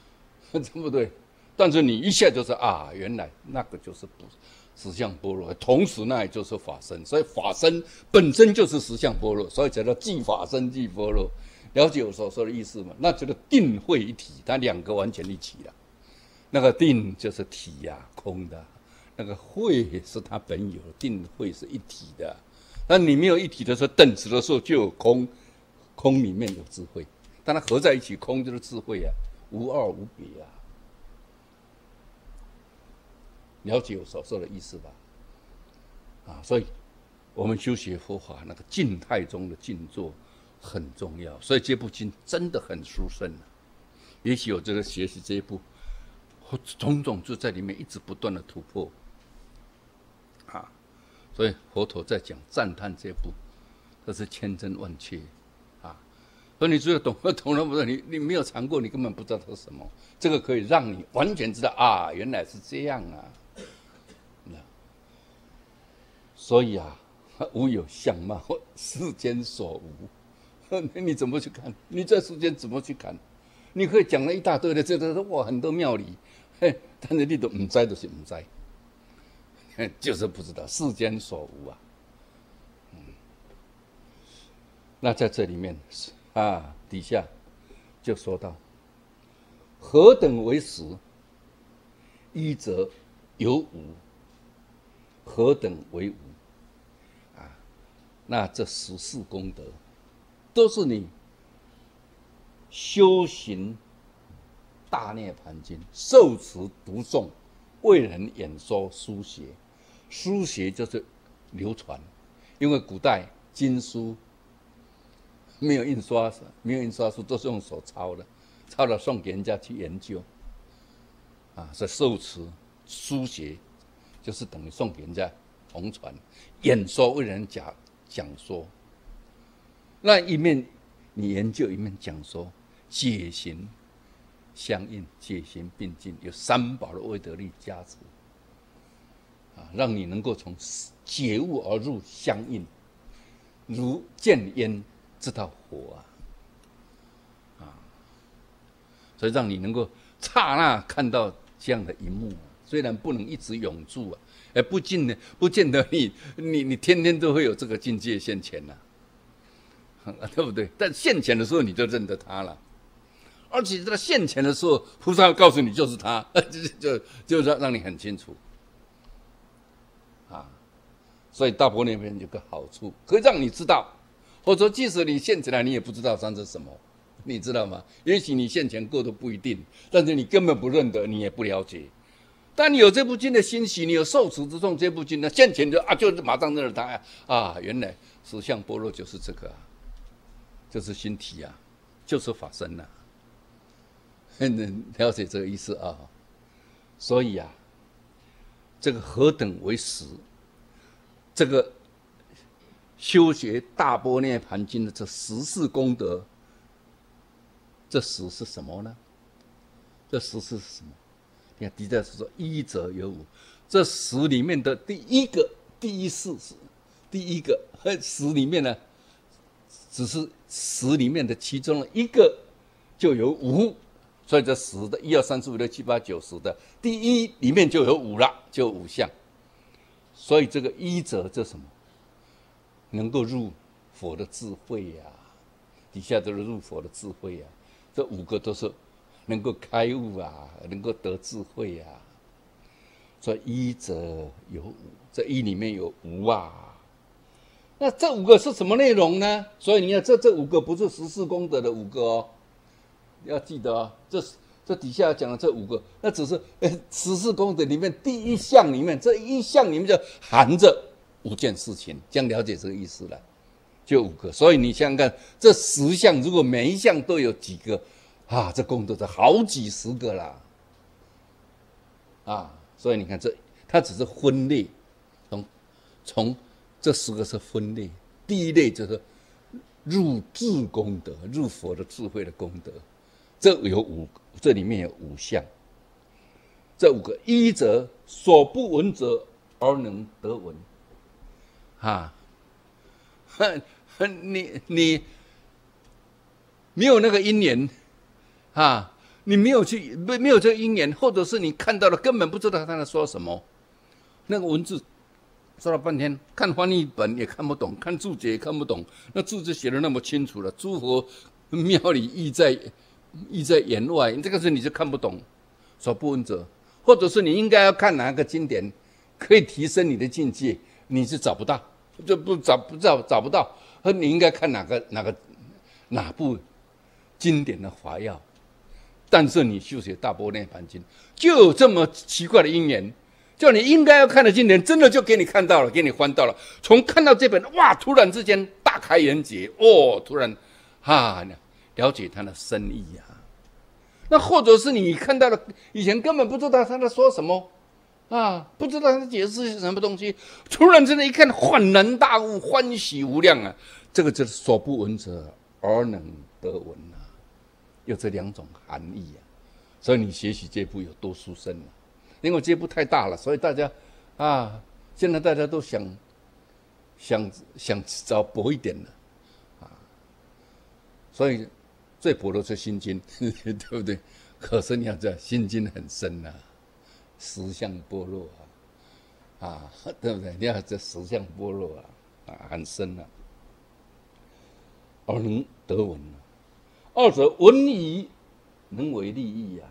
对不对？但是你一下就是啊，原来那个就是不实相般若，同时那也就是法身，所以法身本身就是实相般若，所以叫做即法身即波罗。了解我所说的意思吗？那就是定慧一体，它两个完全一体了。那个定就是体呀，空的。那个慧是它本有，定慧是一体的。那你没有一体的时候，等值的时候就有空，空里面有智慧，但它合在一起，空就是智慧啊，无二无别啊。了解我所说的意思吧？啊，所以我们修学佛法，那个静态中的静坐很重要。所以这部经真的很殊胜啊。也许我这个学习这一部，种种就在里面一直不断的突破。啊，所以佛陀在讲赞叹这部，这是千真万确，啊，所以你只有懂了懂了不是你你没有尝过，你根本不知道它是什么。这个可以让你完全知道啊，原来是这样啊。那所以啊，无有相貌，世间所无，那 你怎么去看？你在世间怎么去看？你可以讲了一大堆的，这都是哇很多妙理，嘿，但是你都唔知，都是唔知。就是不知道世间所无啊，那在这里面啊，底下就说到何等为实？一则有无，何等为无？那这十四功德都是你修行大涅盘经受持读诵为人演说书写。书写就是流传，因为古代经书没有印刷，没有印刷书，都是用手抄的，抄了送给人家去研究。啊，是受持书写，就是等于送给人家同传，演说为人讲讲说。那一面你研究，一面讲说，解行相应，解行并进，有三宝的威德力加持。啊，让你能够从解悟而入相应，如见烟知道火啊！啊，所以让你能够刹那看到这样的一幕。虽然不能一直永驻啊，哎，不见呢，不见得你你你天天都会有这个境界现前呐，对不对？但现前的时候你就认得他了，而且在现前的时候，菩萨告诉你就是他，就就就让让你很清楚啊。所以大波那边有个好处，可以让你知道，或者说即使你现起来，你也不知道它是什么，你知道吗？也许你现前过都不一定，但是你根本不认得，你也不了解。但你有这部经的欣喜，你有受持之众这部经呢，现前就啊，就马上认了他呀啊，原来实相般若就是这个，啊就是心体啊，就是法身呐，能 了解这个意思啊？所以啊，这个何等为实？这个修学大波涅盘经的这十四功德，这十是什么呢？这十是什么？你看，底下是说一则有五，这十里面的第一个第一事实，第一个十里面呢，只是十里面的其中一个就有五，所以这十的一二三四五六七八九十的第一里面就有五了，就五项。所以这个一则这什么，能够入佛的智慧呀？底下都是入佛的智慧呀，这五个都是。能够开悟啊，能够得智慧啊。所以一则有五，这一里面有无啊。那这五个是什么内容呢？所以你看，这这五个不是十四功德的五个哦，要记得哦。这这底下讲的这五个，那只是呃十四功德里面第一项里面，这一项里面就含着五件事情，这样了解这个意思了。就五个，所以你想想看，这十项如果每一项都有几个？啊，这功德是好几十个啦，啊，所以你看这，它只是分类，从从这十个是分类，第一类就是入智功德，入佛的智慧的功德，这有五，这里面有五项，这五个一则所不闻者而能得闻，啊，你你没有那个因缘。啊，你没有去没没有这个因缘，或者是你看到了根本不知道他在说什么，那个文字说了半天，看翻译本也看不懂，看注解也看不懂，那字字写的那么清楚了，诸佛庙里意在意在言外，这个是你就看不懂。说不闻者，或者是你应该要看哪个经典可以提升你的境界，你是找不到，就不找不找找不到，和你应该看哪个哪个哪部经典的华要。但是你修学大波涅盘经，就有这么奇怪的因缘，叫你应该要看的经典，真的就给你看到了，给你翻到了。从看到这本，哇，突然之间大开眼界，哦，突然，哈，了解他的深意呀。那或者是你看到了，以前根本不知道他在说什么，啊，不知道他解释是什么东西，突然之间一看，恍然大悟，欢喜无量啊！这个就是所不闻者而能得闻啊。有这两种含义啊，所以你学习这部有多殊胜啊？因为这部太大了，所以大家啊，现在大家都想想想找薄一点的啊，所以最薄的是心经，对不对？可是你要知道，心经很深呐，十相般若啊，啊，对不对？你要这十相般若啊，啊，很深呐，而能得闻。二者闻以能为利益呀，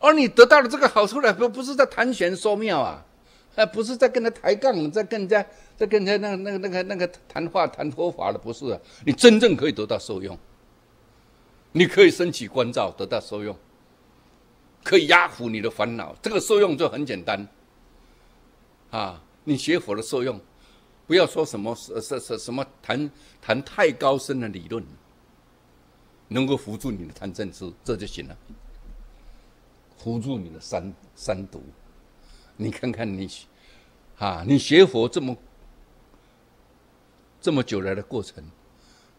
而你得到了这个好处了，不不是在谈玄说妙啊，还不是在跟他抬杠，在跟人家在跟人家那个那个那个那个谈话谈佛法的，不是啊，你真正可以得到受用，你可以升起关照，得到受用，可以压服你的烦恼，这个受用就很简单。啊，你学佛的受用，不要说什么什什什什么谈谈太高深的理论。能够扶住你的贪嗔痴，这就行了。扶住你的三三毒，你看看你，啊，你学佛这么这么久来的过程，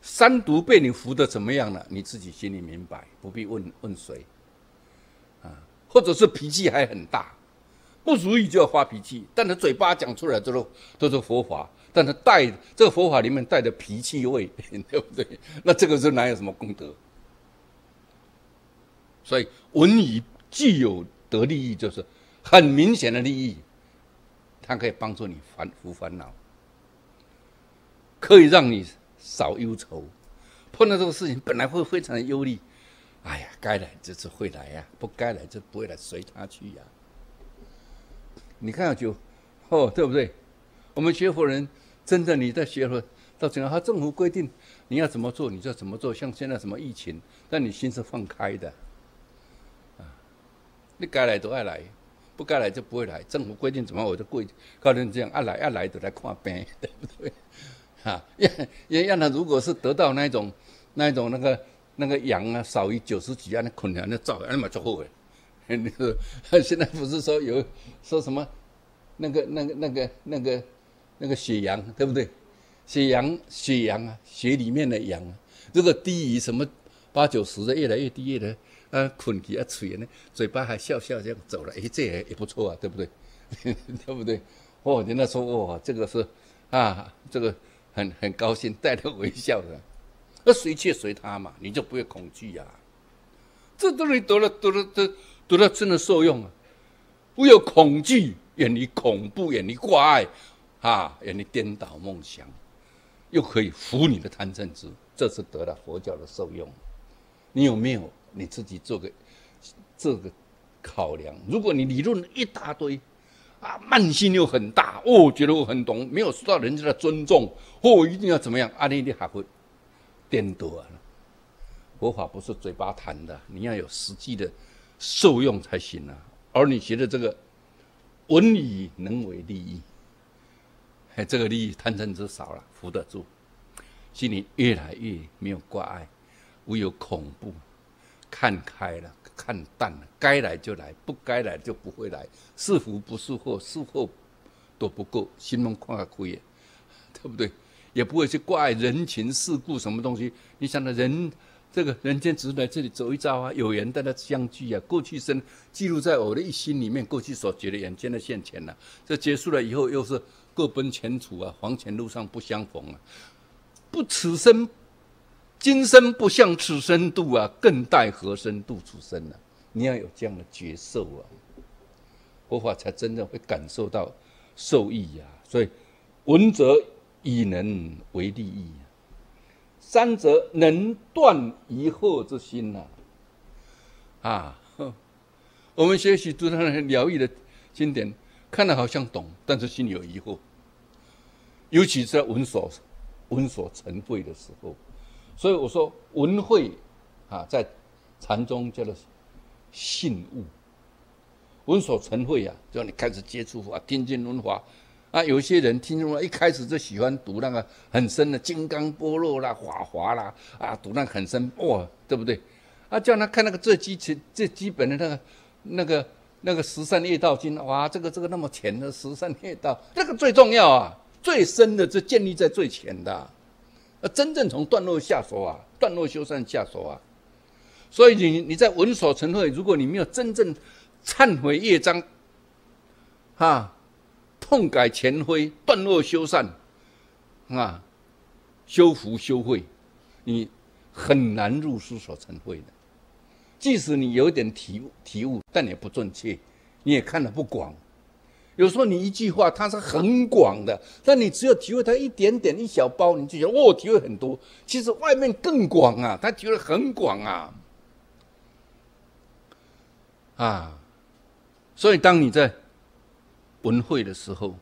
三毒被你扶的怎么样了？你自己心里明白，不必问问谁。啊，或者是脾气还很大，不如意就要发脾气，但他嘴巴讲出来都是都是佛法。但是带这个佛法里面带着脾气味，对不对？那这个是哪有什么功德？所以文语具有得利益，就是很明显的利益，它可以帮助你烦除烦恼，可以让你少忧愁。碰到这个事情本来会非常的忧虑，哎呀，该来这次会来呀，不该来就不会来，随他去呀。你看就，哦，对不对？我们学佛人，真的你在学佛，到怎样？他政府规定你要怎么做，你就怎么做。像现在什么疫情，但你心是放开的，啊，你该来都爱来，不该来就不会来。政府规定怎么，我就规告诉你这样，爱来爱来就来看病，对不对？哈，要要让他如果是得到那种那种那个那个阳啊少于九十几啊，那困难那照，那么就后悔。那个现在不是说有说什么那个那个那个那个那个血阳对不对？血阳血阳啊，血里面的阳，如果低于什么八九十的，越来越低，越来啊困起啊嘴呢，嘴巴还笑笑这样走了，哎，这也也不错啊，对不对？对不对？哦，人家说哇，这个是啊，这个很很高兴，带着微笑的，那随去随他嘛，你就不会恐惧呀。这都是得了得了得。得了真的受用啊！不有恐惧，远离恐怖，远离挂碍，啊，远离颠倒梦想，又可以服你的贪嗔痴，这是得了佛教的受用。你有没有你自己做个这个考量？如果你理论一大堆，啊，慢性又很大，哦，觉得我很懂，没有受到人家的尊重，哦，一定要怎么样？阿弥你还会颠倒啊！佛法不是嘴巴谈的，你要有实际的。受用才行啊！而你学的这个文以能为利益，哎，这个利益贪嗔痴少了，扶得住，心里越来越没有挂碍，唯有恐怖，看开了，看淡了，该来就来，不该来就不会来，是福不是祸，是祸都不够，心中看亏，对不对？也不会去挂碍人情世故什么东西。你想的人。这个人间只是来这里走一遭啊，有缘大家相聚啊。过去生记录在我的一心里面，过去所结的眼前的现前呐，这结束了以后又是各奔前途啊，黄泉路上不相逢啊。不此生，今生不向此生度啊，更待何生度此生呢？你要有这样的觉受啊，佛法才真正会感受到受益呀。所以闻者以能为利益。三则能断疑惑之心呐，啊，我们学习读他的疗愈的经典，看了好像懂，但是心里有疑惑。尤其是在闻所闻所成慧的时候，所以我说闻慧啊，在禅宗叫做信悟。闻所成慧啊，就你开始接触法，听经闻法。啊，有些人听说一开始就喜欢读那个很深的《金刚般若》啦、《法华》啦，啊，读那很深哇，对不对？啊，叫他看那个最基础、最基本的那个、那个、那个《十善业道经》，哇，这个这个那么浅的《十善业道》，这个最重要啊，最深的，这建立在最浅的，啊，真正从段落下手啊，段落修善下手啊。所以你你在闻所成慧，如果你没有真正忏悔业障，哈。痛改前非，段落修善，啊，修福修慧，你很难入世所成慧的。即使你有点体悟体悟，但也不正确，你也看得不广。有时候你一句话，它是很广的，但你只有体会它一点点一小包，你就觉得哦，体会很多。其实外面更广啊，他体会很广啊，啊，所以当你在。文会的时候，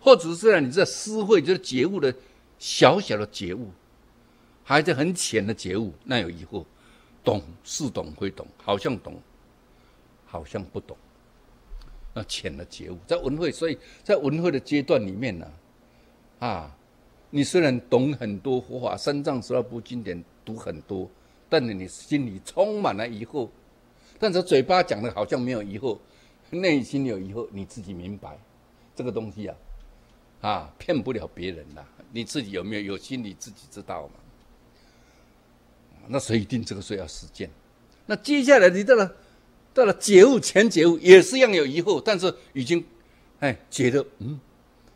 或者是让你在私会，就是觉悟的小小的觉悟，还是很浅的觉悟，那有疑惑，懂是懂会懂，好像懂，好像不懂，那浅的觉悟，在文会，所以在文会的阶段里面呢，啊，你虽然懂很多佛法，三藏十二部经典读很多，但是你心里充满了疑惑，但是嘴巴讲的好像没有疑惑。内心有疑惑，你自己明白，这个东西啊，啊，骗不了别人的。你自己有没有有心，你自己知道嘛？那所以一定这个时候要实践。那接下来你到了到了解悟前解悟，也是一样有疑惑，但是已经哎觉得嗯，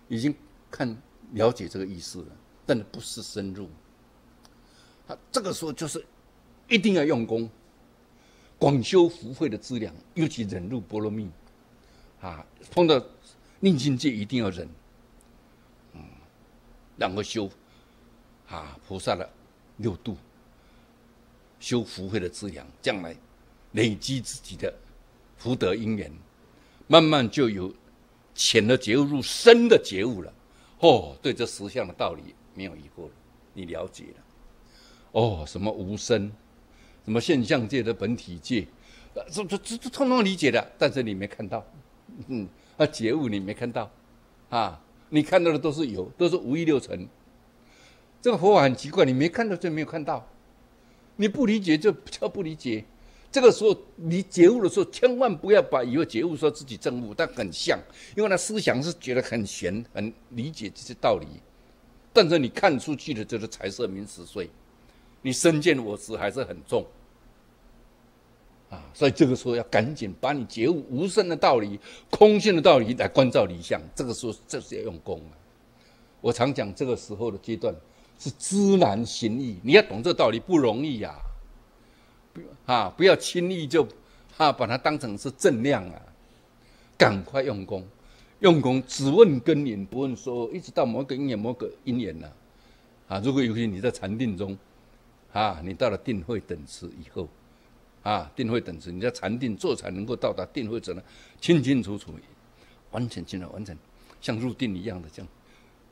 已经看了解这个意思了，但不是深入。啊，这个时候就是一定要用功。广修福慧的资粮，尤其忍辱波罗蜜啊，碰到逆境界一定要忍，嗯，然后修啊菩萨的六度，修福慧的资粮，将来累积自己的福德因缘，慢慢就有浅的觉悟入深的觉悟了。哦，对这实相的道理没有疑惑了，你了解了。哦，什么无声，什么现象界的本体界，这这这这通通理解的，但是你没看到，嗯，啊觉悟你没看到，啊，你看到的都是有，都是无一六尘。这个佛法很奇怪，你没看到就没有看到，你不理解就叫不理解。这个时候你觉悟的时候，千万不要把以为觉悟说自己证悟，但很像，因为他思想是觉得很玄，很理解这些道理，但是你看出去的就是财色名食睡，你身见我执还是很重，啊，所以这个时候要赶紧把你觉悟无声的道理、空性的道理来关照理想，这个时候这是要用功啊。我常讲，这个时候的阶段是知难行易，你要懂这道理不容易呀。啊！不要轻易就啊把它当成是正量啊！赶快用功，用功只问根源，不问说，一直到某个因缘、某个因缘呢？啊！如果有些你在禅定中，啊，你到了定慧等次以后，啊，定慧等次，你在禅定坐禅能够到达定慧者呢，清清楚楚，完全清楚，完全像入定一样的这样，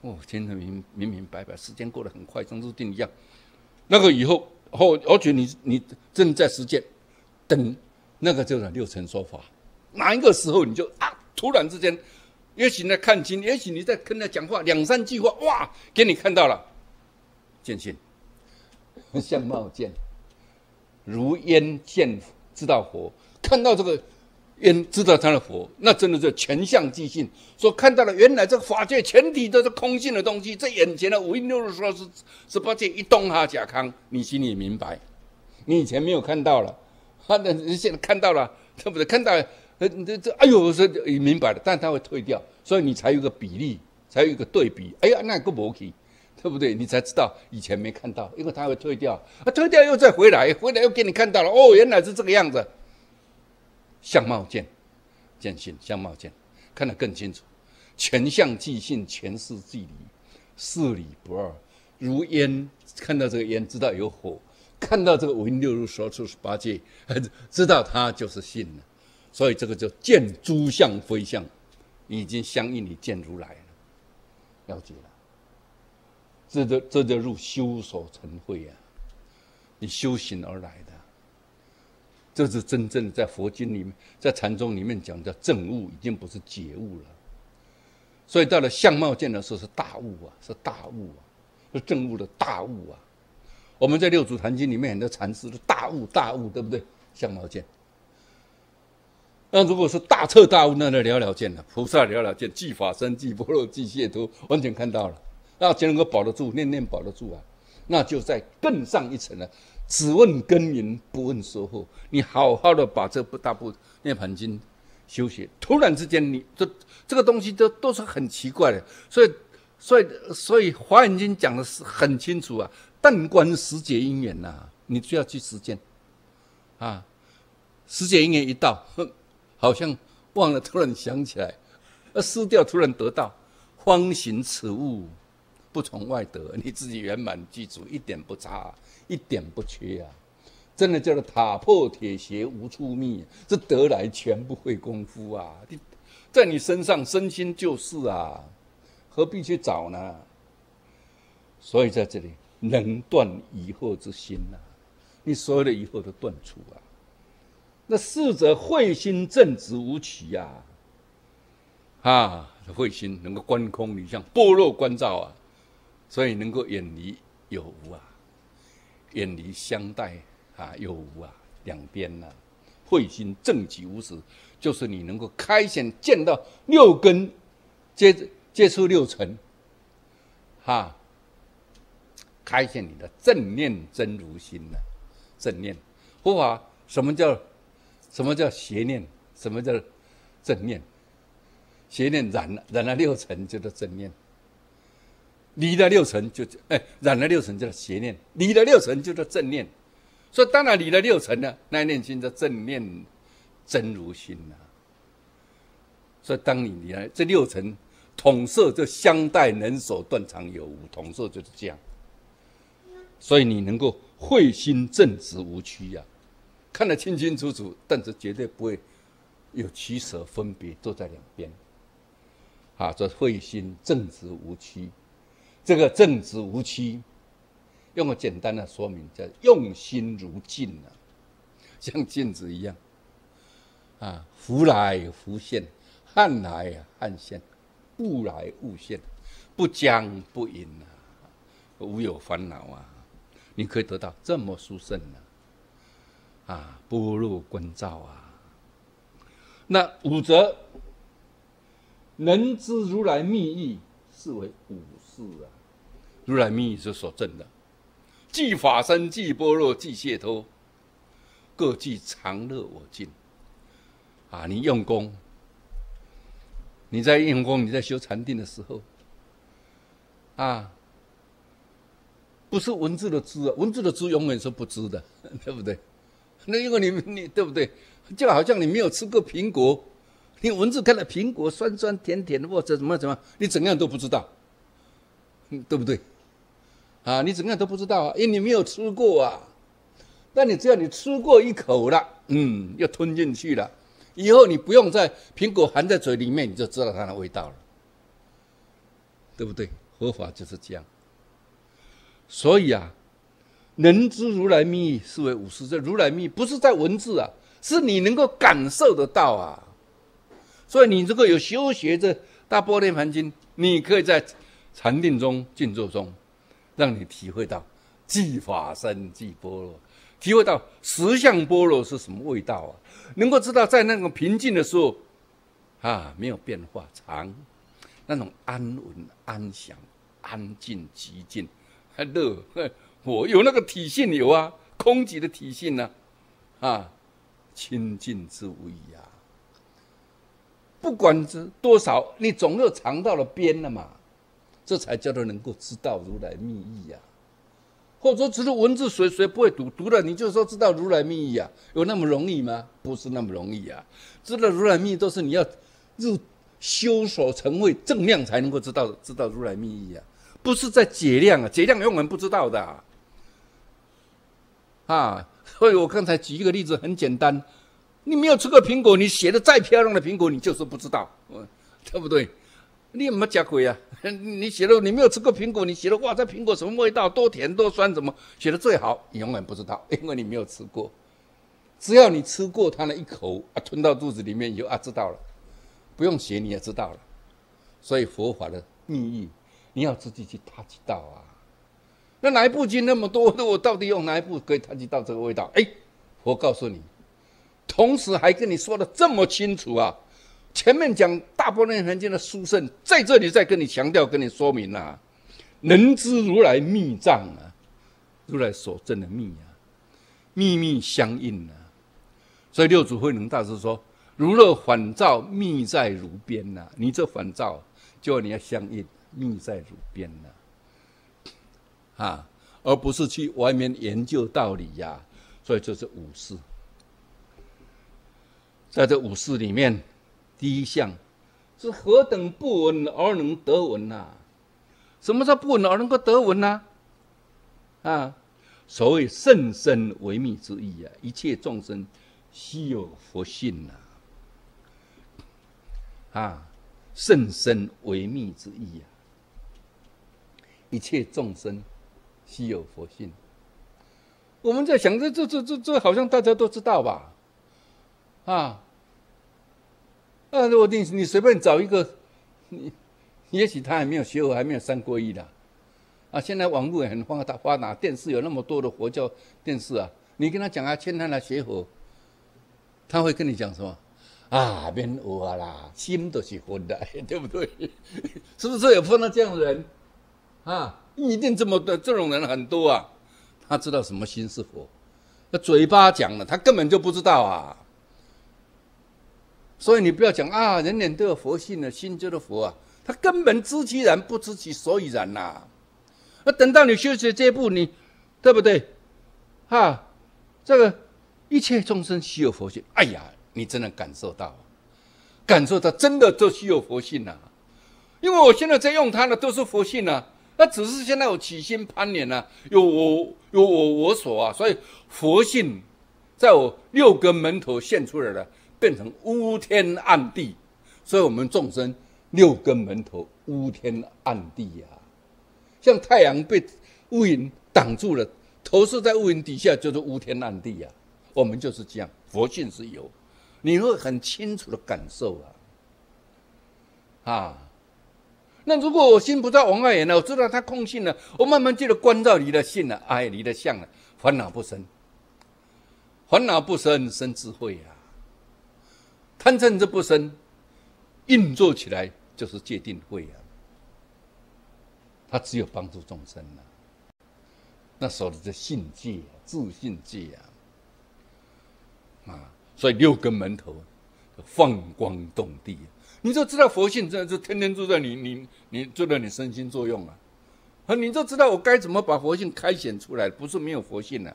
哦，听得明明明白白，时间过得很快，像入定一样。那个以后。后，而且你你正在实践，等那个就是六层说法，哪一个时候你就啊，突然之间，也许在看清，也许你在跟他讲话，两三句话，哇，给你看到了，见性，相貌见，如烟见，知道佛，看到这个。因知道他的佛，那真的是全相即性。说看到了，原来这个法界全体都是空性的东西。这眼前的五阴六路说是十八界一动哈甲康，你心里明白。你以前没有看到了，他的你现在看到了，对不对？看到呃这这哎呦，我说明白了，但他会退掉，所以你才有个比例，才有一个对比。哎呀，那个摩起，对不对？你才知道以前没看到，因为他会退掉，啊，退掉又再回来，回来又给你看到了。哦，原来是这个样子。相貌见，见性；相貌见，看得更清楚。全相即性，全事即理，事理不二。如烟，看到这个烟，知道有火；看到这个五音六路说出十八界，知道它就是性了。所以这个叫见诸相非相，已经相应你见如来了，了解了。这就这就入修所成慧啊！你修行而来的。这是真正的在佛经里面，在禅宗里面讲叫正悟，已经不是解悟了。所以到了相貌见的时候是大悟啊，是大悟啊，是正悟的大悟啊。我们在六祖坛经里面很多禅师都大悟大悟，对不对？相貌见。那如果是大彻大悟，那那了了见了，菩萨了了见，即法身，即般若，即解脱，完全看到了。那才能够保得住，念念保得住啊，那就在更上一层了。只问耕耘，不问收获。你好好的把这部大部《涅盘经》修学，突然之间，你这这个东西都都是很奇怪的。所以，所以，所以《华严经》讲的是很清楚啊。但观十劫因缘呐，你就要去实践啊。十劫因缘一到，哼好像忘了，突然想起来，呃，失掉，突然得到，方行此物。不从外得，你自己圆满具足，一点不差，一点不缺啊！真的叫做塔破铁鞋无处觅，这得来全不费功夫啊！你在你身上身心就是啊，何必去找呢？所以在这里能断疑惑之心呐，你所有的疑惑都断除啊！那逝者慧心正直无奇呀，啊，慧心能够观空，你像般若观照啊！所以能够远离有无啊，远离相待啊有无啊两边呢，慧心正极无时，就是你能够开显见到六根，接接触六尘，哈，开显你的正念真如心呢，正念，佛法什么叫什么叫邪念？什么叫正念？邪念染了染了六尘，叫做正念。离了六尘就哎，染了六尘叫邪念，离了六尘就叫正念。所以当然你的六尘呢，那念经叫正念真如心呐。所以当你你来这六尘统摄，就相待能守断肠有无，统摄就是这样。所以你能够慧心正直无曲呀，看得清清楚楚，但是绝对不会有取舍分别，坐在两边。啊，这慧心正直无曲，这个正直无欺，用个简单的说明叫用心如镜啊，像镜子一样，啊，福来福现，汉来汉现，物来物现，不将不隐啊，无有烦恼啊，你可以得到这么殊胜呢，啊，般若观照啊，那五则。能知如来密意，是为五事啊！如来密意是所证的，即法身，即般若，即解脱，各具常乐我净。啊，你用功，你在用功，你在修禅定的时候，啊，不是文字的知啊，文字的知永远是不知的，对不对？那因为你你对不对？就好像你没有吃过苹果。你文字看到苹果酸酸甜甜的或者怎么怎么，你怎样都不知道，对不对？啊，你怎么样都不知道啊，因为你没有吃过啊。但你只要你吃过一口了，嗯，又吞进去了，以后你不用在苹果含在嘴里面，你就知道它的味道了，对不对？佛法就是这样。所以啊，能知如来密，是为五事。这如来密不是在文字啊，是你能够感受得到啊。所以你如果有修学这大波罗盘经，你可以在禅定中、静坐中，让你体会到即法身即波罗，体会到实相波罗是什么味道啊？能够知道在那种平静的时候，啊，没有变化，常那种安稳、安详、安静、极静、还乐，我有那个体性有啊，空寂的体性呢，啊，清净之无疑啊。不管是多少，你总有尝到了边了嘛，这才叫做能够知道如来密意呀。或者说，只是文字谁谁不会读，读了你就说知道如来密意啊？有那么容易吗？不是那么容易啊！知道如来密都是你要入修所成慧正量才能够知道知道如来密意啊，不是在解量啊，解量永远不知道的啊。所以我刚才举一个例子，很简单。你没有吃过苹果，你写的再漂亮的苹果，你就是不知道，对不对？你有没有假鬼啊？你写了你没有吃过苹果，你写了哇，这苹果什么味道？多甜多酸？怎么写的最好？你永远不知道，因为你没有吃过。只要你吃过它那一口啊，吞到肚子里面以后啊，知道了，不用写你也知道了。所以佛法的秘密，你要自己去探知道啊。那哪一部经那么多？那 我到底用哪一部可以探知道这个味道？哎，我告诉你。同时还跟你说的这么清楚啊！前面讲大波罗蜜经的殊胜，在这里再跟你强调、跟你说明啊，能知如来密藏啊，如来所证的密啊，秘密相应啊。所以六祖慧能大师说：“如若反照，密在如边呐。”你这反照，就你要相应，密在如边呐，啊，而不是去外面研究道理呀。所以这是五事。在这五事里面，第一项是何等不闻而能得闻呐？什么叫不闻而能够得闻呢？啊，所谓甚深微密之意啊！一切众生悉有佛性呐！啊，甚深微密之意啊！一切众生悉有佛性。我们在想，这这这这这，好像大家都知道吧？啊。啊，我你你随便找一个，你也许他还没有学佛，还没有三皈依的，啊，现在网络也很发达，发达电视有那么多的佛教电视啊，你跟他讲啊，劝他来学佛，他会跟你讲什么？啊，免学啦，心都是佛的，对不对？是不是有碰到这样的人？啊，一定这么多这种人很多啊，他知道什么心是佛，那嘴巴讲了，他根本就不知道啊。所以你不要讲啊，人人都有佛性的心就是佛啊，他根本知其然不知其所以然呐。那等到你修学这一步，你对不对？哈，这个一切众生须有佛性。哎呀，你真的感受到，感受到真的都须有佛性呐。因为我现在在用它的都是佛性啊，那只是现在我起心攀缘呐，有我有我我所啊，所以佛性在我六根门头现出来了，变成乌天暗地，所以我们众生六根门头乌天暗地呀，像太阳被乌云挡住了，投射在乌云底下就是乌天暗地呀，我们就是这样，佛性是有，你会很清楚的感受啊，啊。那如果我心不在往外缘呢？我知道它空性了，我慢慢记得关照你的性了，爱，你的相了，烦恼不生，烦恼不生生智慧呀，贪嗔痴不生，运作起来就是界定慧啊，它只有帮助众生了，那时候的这信界、自信戒啊，啊，所以六根门头放光动地。你就知道佛性真的是天天住在你你你住在你身心作用啊，啊，你就知道我该怎么把佛性开显出来，不是没有佛性啊，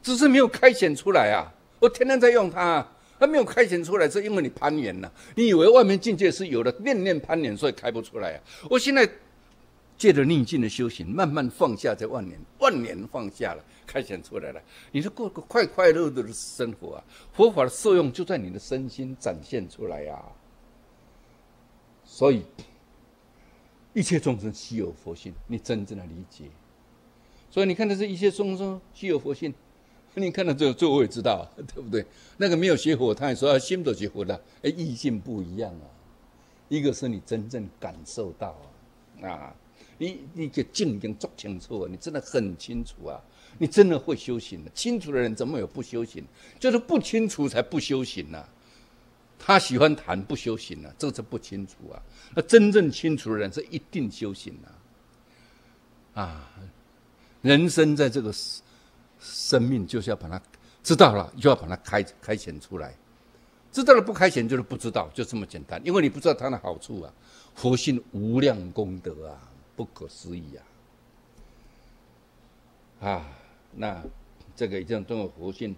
只是没有开显出来啊。我天天在用它，它没有开显出来，是因为你攀缘了。你以为外面境界是有的，念念攀缘，所以开不出来啊。我现在借着逆境的修行，慢慢放下这万年，万年放下了，开显出来了。你是过个快快乐乐的生活啊，佛法的受用就在你的身心展现出来呀。所以，一切众生悉有佛性，你真正的理解。所以你看的是一切众生悉有佛性，你看到这这我也知道，对不对？那个没有学佛，他也说心都学佛的，哎，意境不一样啊。一个是你真正感受到啊，啊，你你这境已经做清楚，你真的很清楚啊，你真的会修行的。清楚的人怎么有不修行？就是不清楚才不修行呢。他喜欢谈不修行呢，这个是不清楚啊。那真正清楚的人是一定修行的啊。人生在这个世生命，就是要把它知道了，就要把它开开显出来。知道了不开显，就是不知道，就这么简单。因为你不知道它的好处啊。佛性无量功德啊，不可思议啊。啊，那这个一定都有佛性，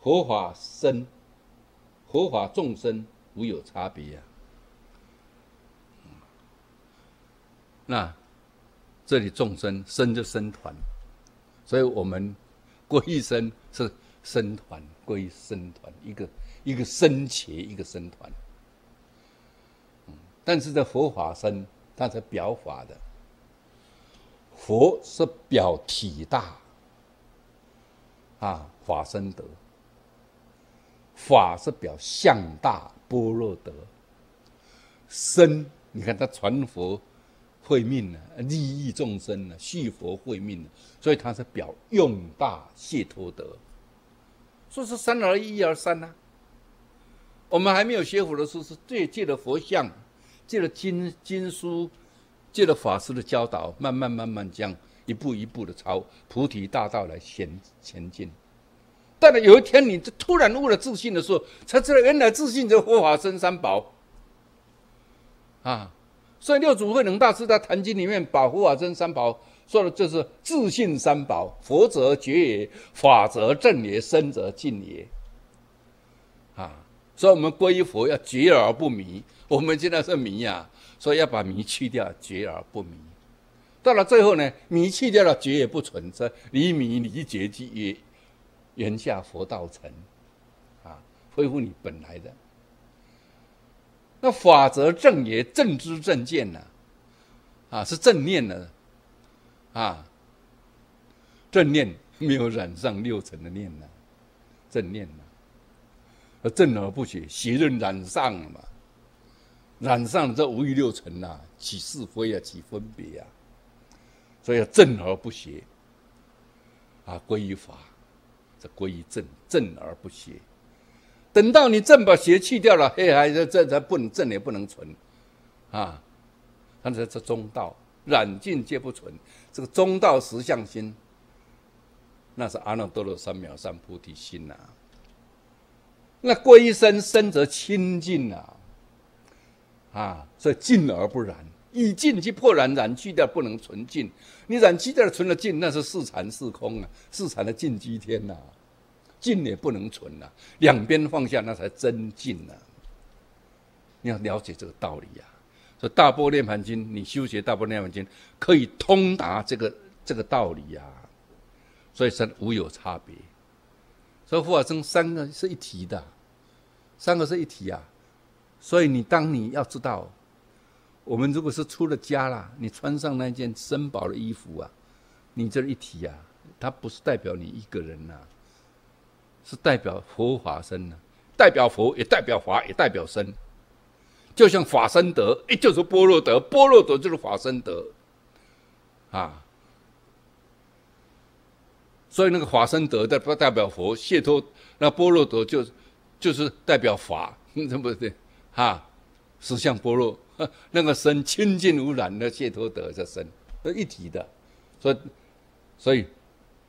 佛法生。佛法众生无有差别呀。那这里众生生就生团，所以我们皈依生是生团，皈依生团，一个一个生切，一个生团。但是这佛法生，它是表法的，佛是表体大啊，法身德。法是表相大般若德，身你看他传佛慧命呢，利益众生呢，续佛慧命呢，所以他是表用大解脱德。说是三而一一而三呐。我们还没有学佛的时候，是借借了佛像，借了经经书，借了法师的教导，慢慢慢慢这样一步一步的朝菩提大道来前前进。但是有一天，你突然悟了自信的时候，才知道原来自信就佛法生三宝啊！所以六祖慧能大师在《坛经》里面把佛法生三宝说的就是自信三宝：佛则觉也，法则正也，身则静也。啊！所以我们皈依佛要觉而不迷。我们现在是迷呀，所以要把迷去掉，觉而不迷。到了最后呢，迷去掉了，觉也不存，在离迷离觉即也。言下佛道成，啊，恢复你本来的那法则正也正知正见呢，啊，是正念呢，啊，正念没有染上六尘的念呢，正念呢，而正而不邪，邪人染上了嘛，染上了这五欲六尘呐，起是非啊，起分别啊，所以要正而不邪，啊，归于法。这归于正，正而不邪。等到你正把邪去掉了，嘿，还这这才不能正也不能存，啊，它这这中道，染尽皆不存。这个中道实相心，那是阿耨多罗三藐三菩提心呐。那归身身则清净呐，啊，所以净而不染，以净去破染，染去掉不能纯净。你染去掉，存了净，那是四禅四空啊，四禅的净居天呐。进也不能存呐，两边放下那才真进呐。你要了解这个道理呀。所以大波涅盘经，你修学大波涅盘经，可以通达这个这个道理呀。所以是无有差别。所以佛法僧三个是一体的，三个是一体啊。所以你当你要知道，我们如果是出了家了，你穿上那件珍宝的衣服啊，你这一体啊，它不是代表你一个人呐，是代表佛法身呐，代表佛也代表法也代表身，就像法身德，一就是般若德，般若德就是法身德，啊。所以那个法身德代不代表佛，解脱那般若德就就是代表法，对不对？哈，实相般若那个身清净无染的解脱德的身，都一体的。所以，所以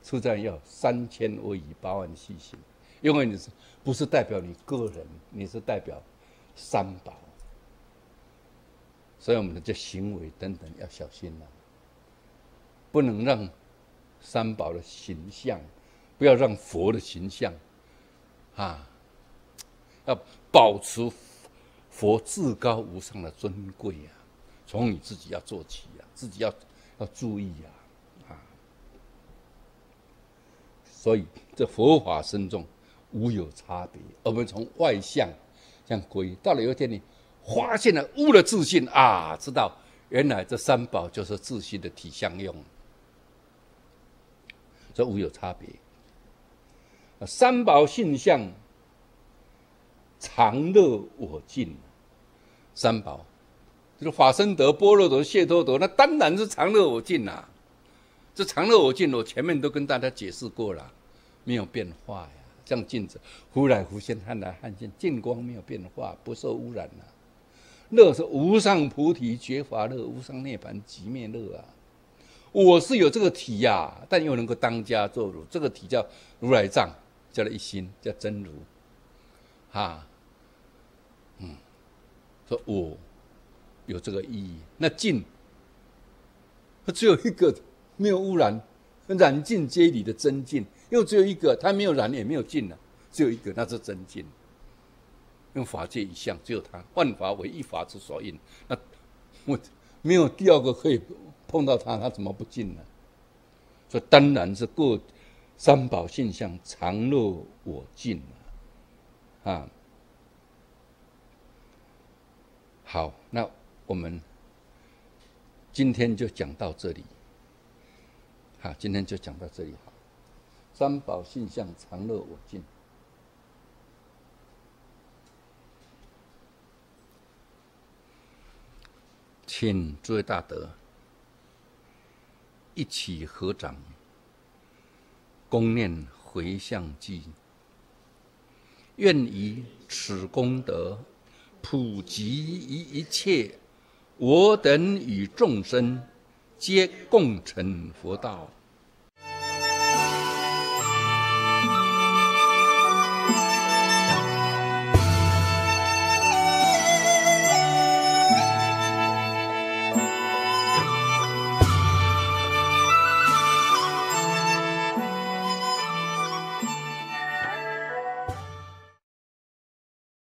出战要三千威仪八万细心，因为你是不是代表你个人？你是代表三宝。所以我们的这行为等等要小心了，不能让。三宝的形象，不要让佛的形象，啊，要保持佛至高无上的尊贵呀。从你自己要做起呀，自己要要注意呀，啊。所以这佛法深重，无有差别。我们从外相这样归，到了有一天你发现了悟了自信啊，知道原来这三宝就是自信的体相用。这无有差别。三宝性相，常乐我净。三宝就是法身德、般若德、解脱德，那当然是常乐我净呐。这常乐我净，我前面都跟大家解释过了，没有变化呀。像镜子，忽来忽现，看来看见，净光没有变化，不受污染呐。乐是无上菩提觉法乐，无上涅槃极灭乐啊。我是有这个体呀，但又能够当家作主。这个体叫如来藏，叫了一心，叫真如，哈，嗯，说我有这个意义。那净，它只有一个，没有污染，染净皆理的真净，又只有一个，它没有染也没有净了，只有一个，那是真净。用法界一相，只有它，万法为一法之所应。那我没有第二个可以。碰到他，他怎么不进呢？所以当然是过三宝现象，常乐我净啊。好，那我们今天就讲到这里。好，今天就讲到这里。三宝现象，常乐我净，请诸位大德。一起合掌，共念回向偈。愿以此功德，普及于一切我等与众生，皆共成佛道。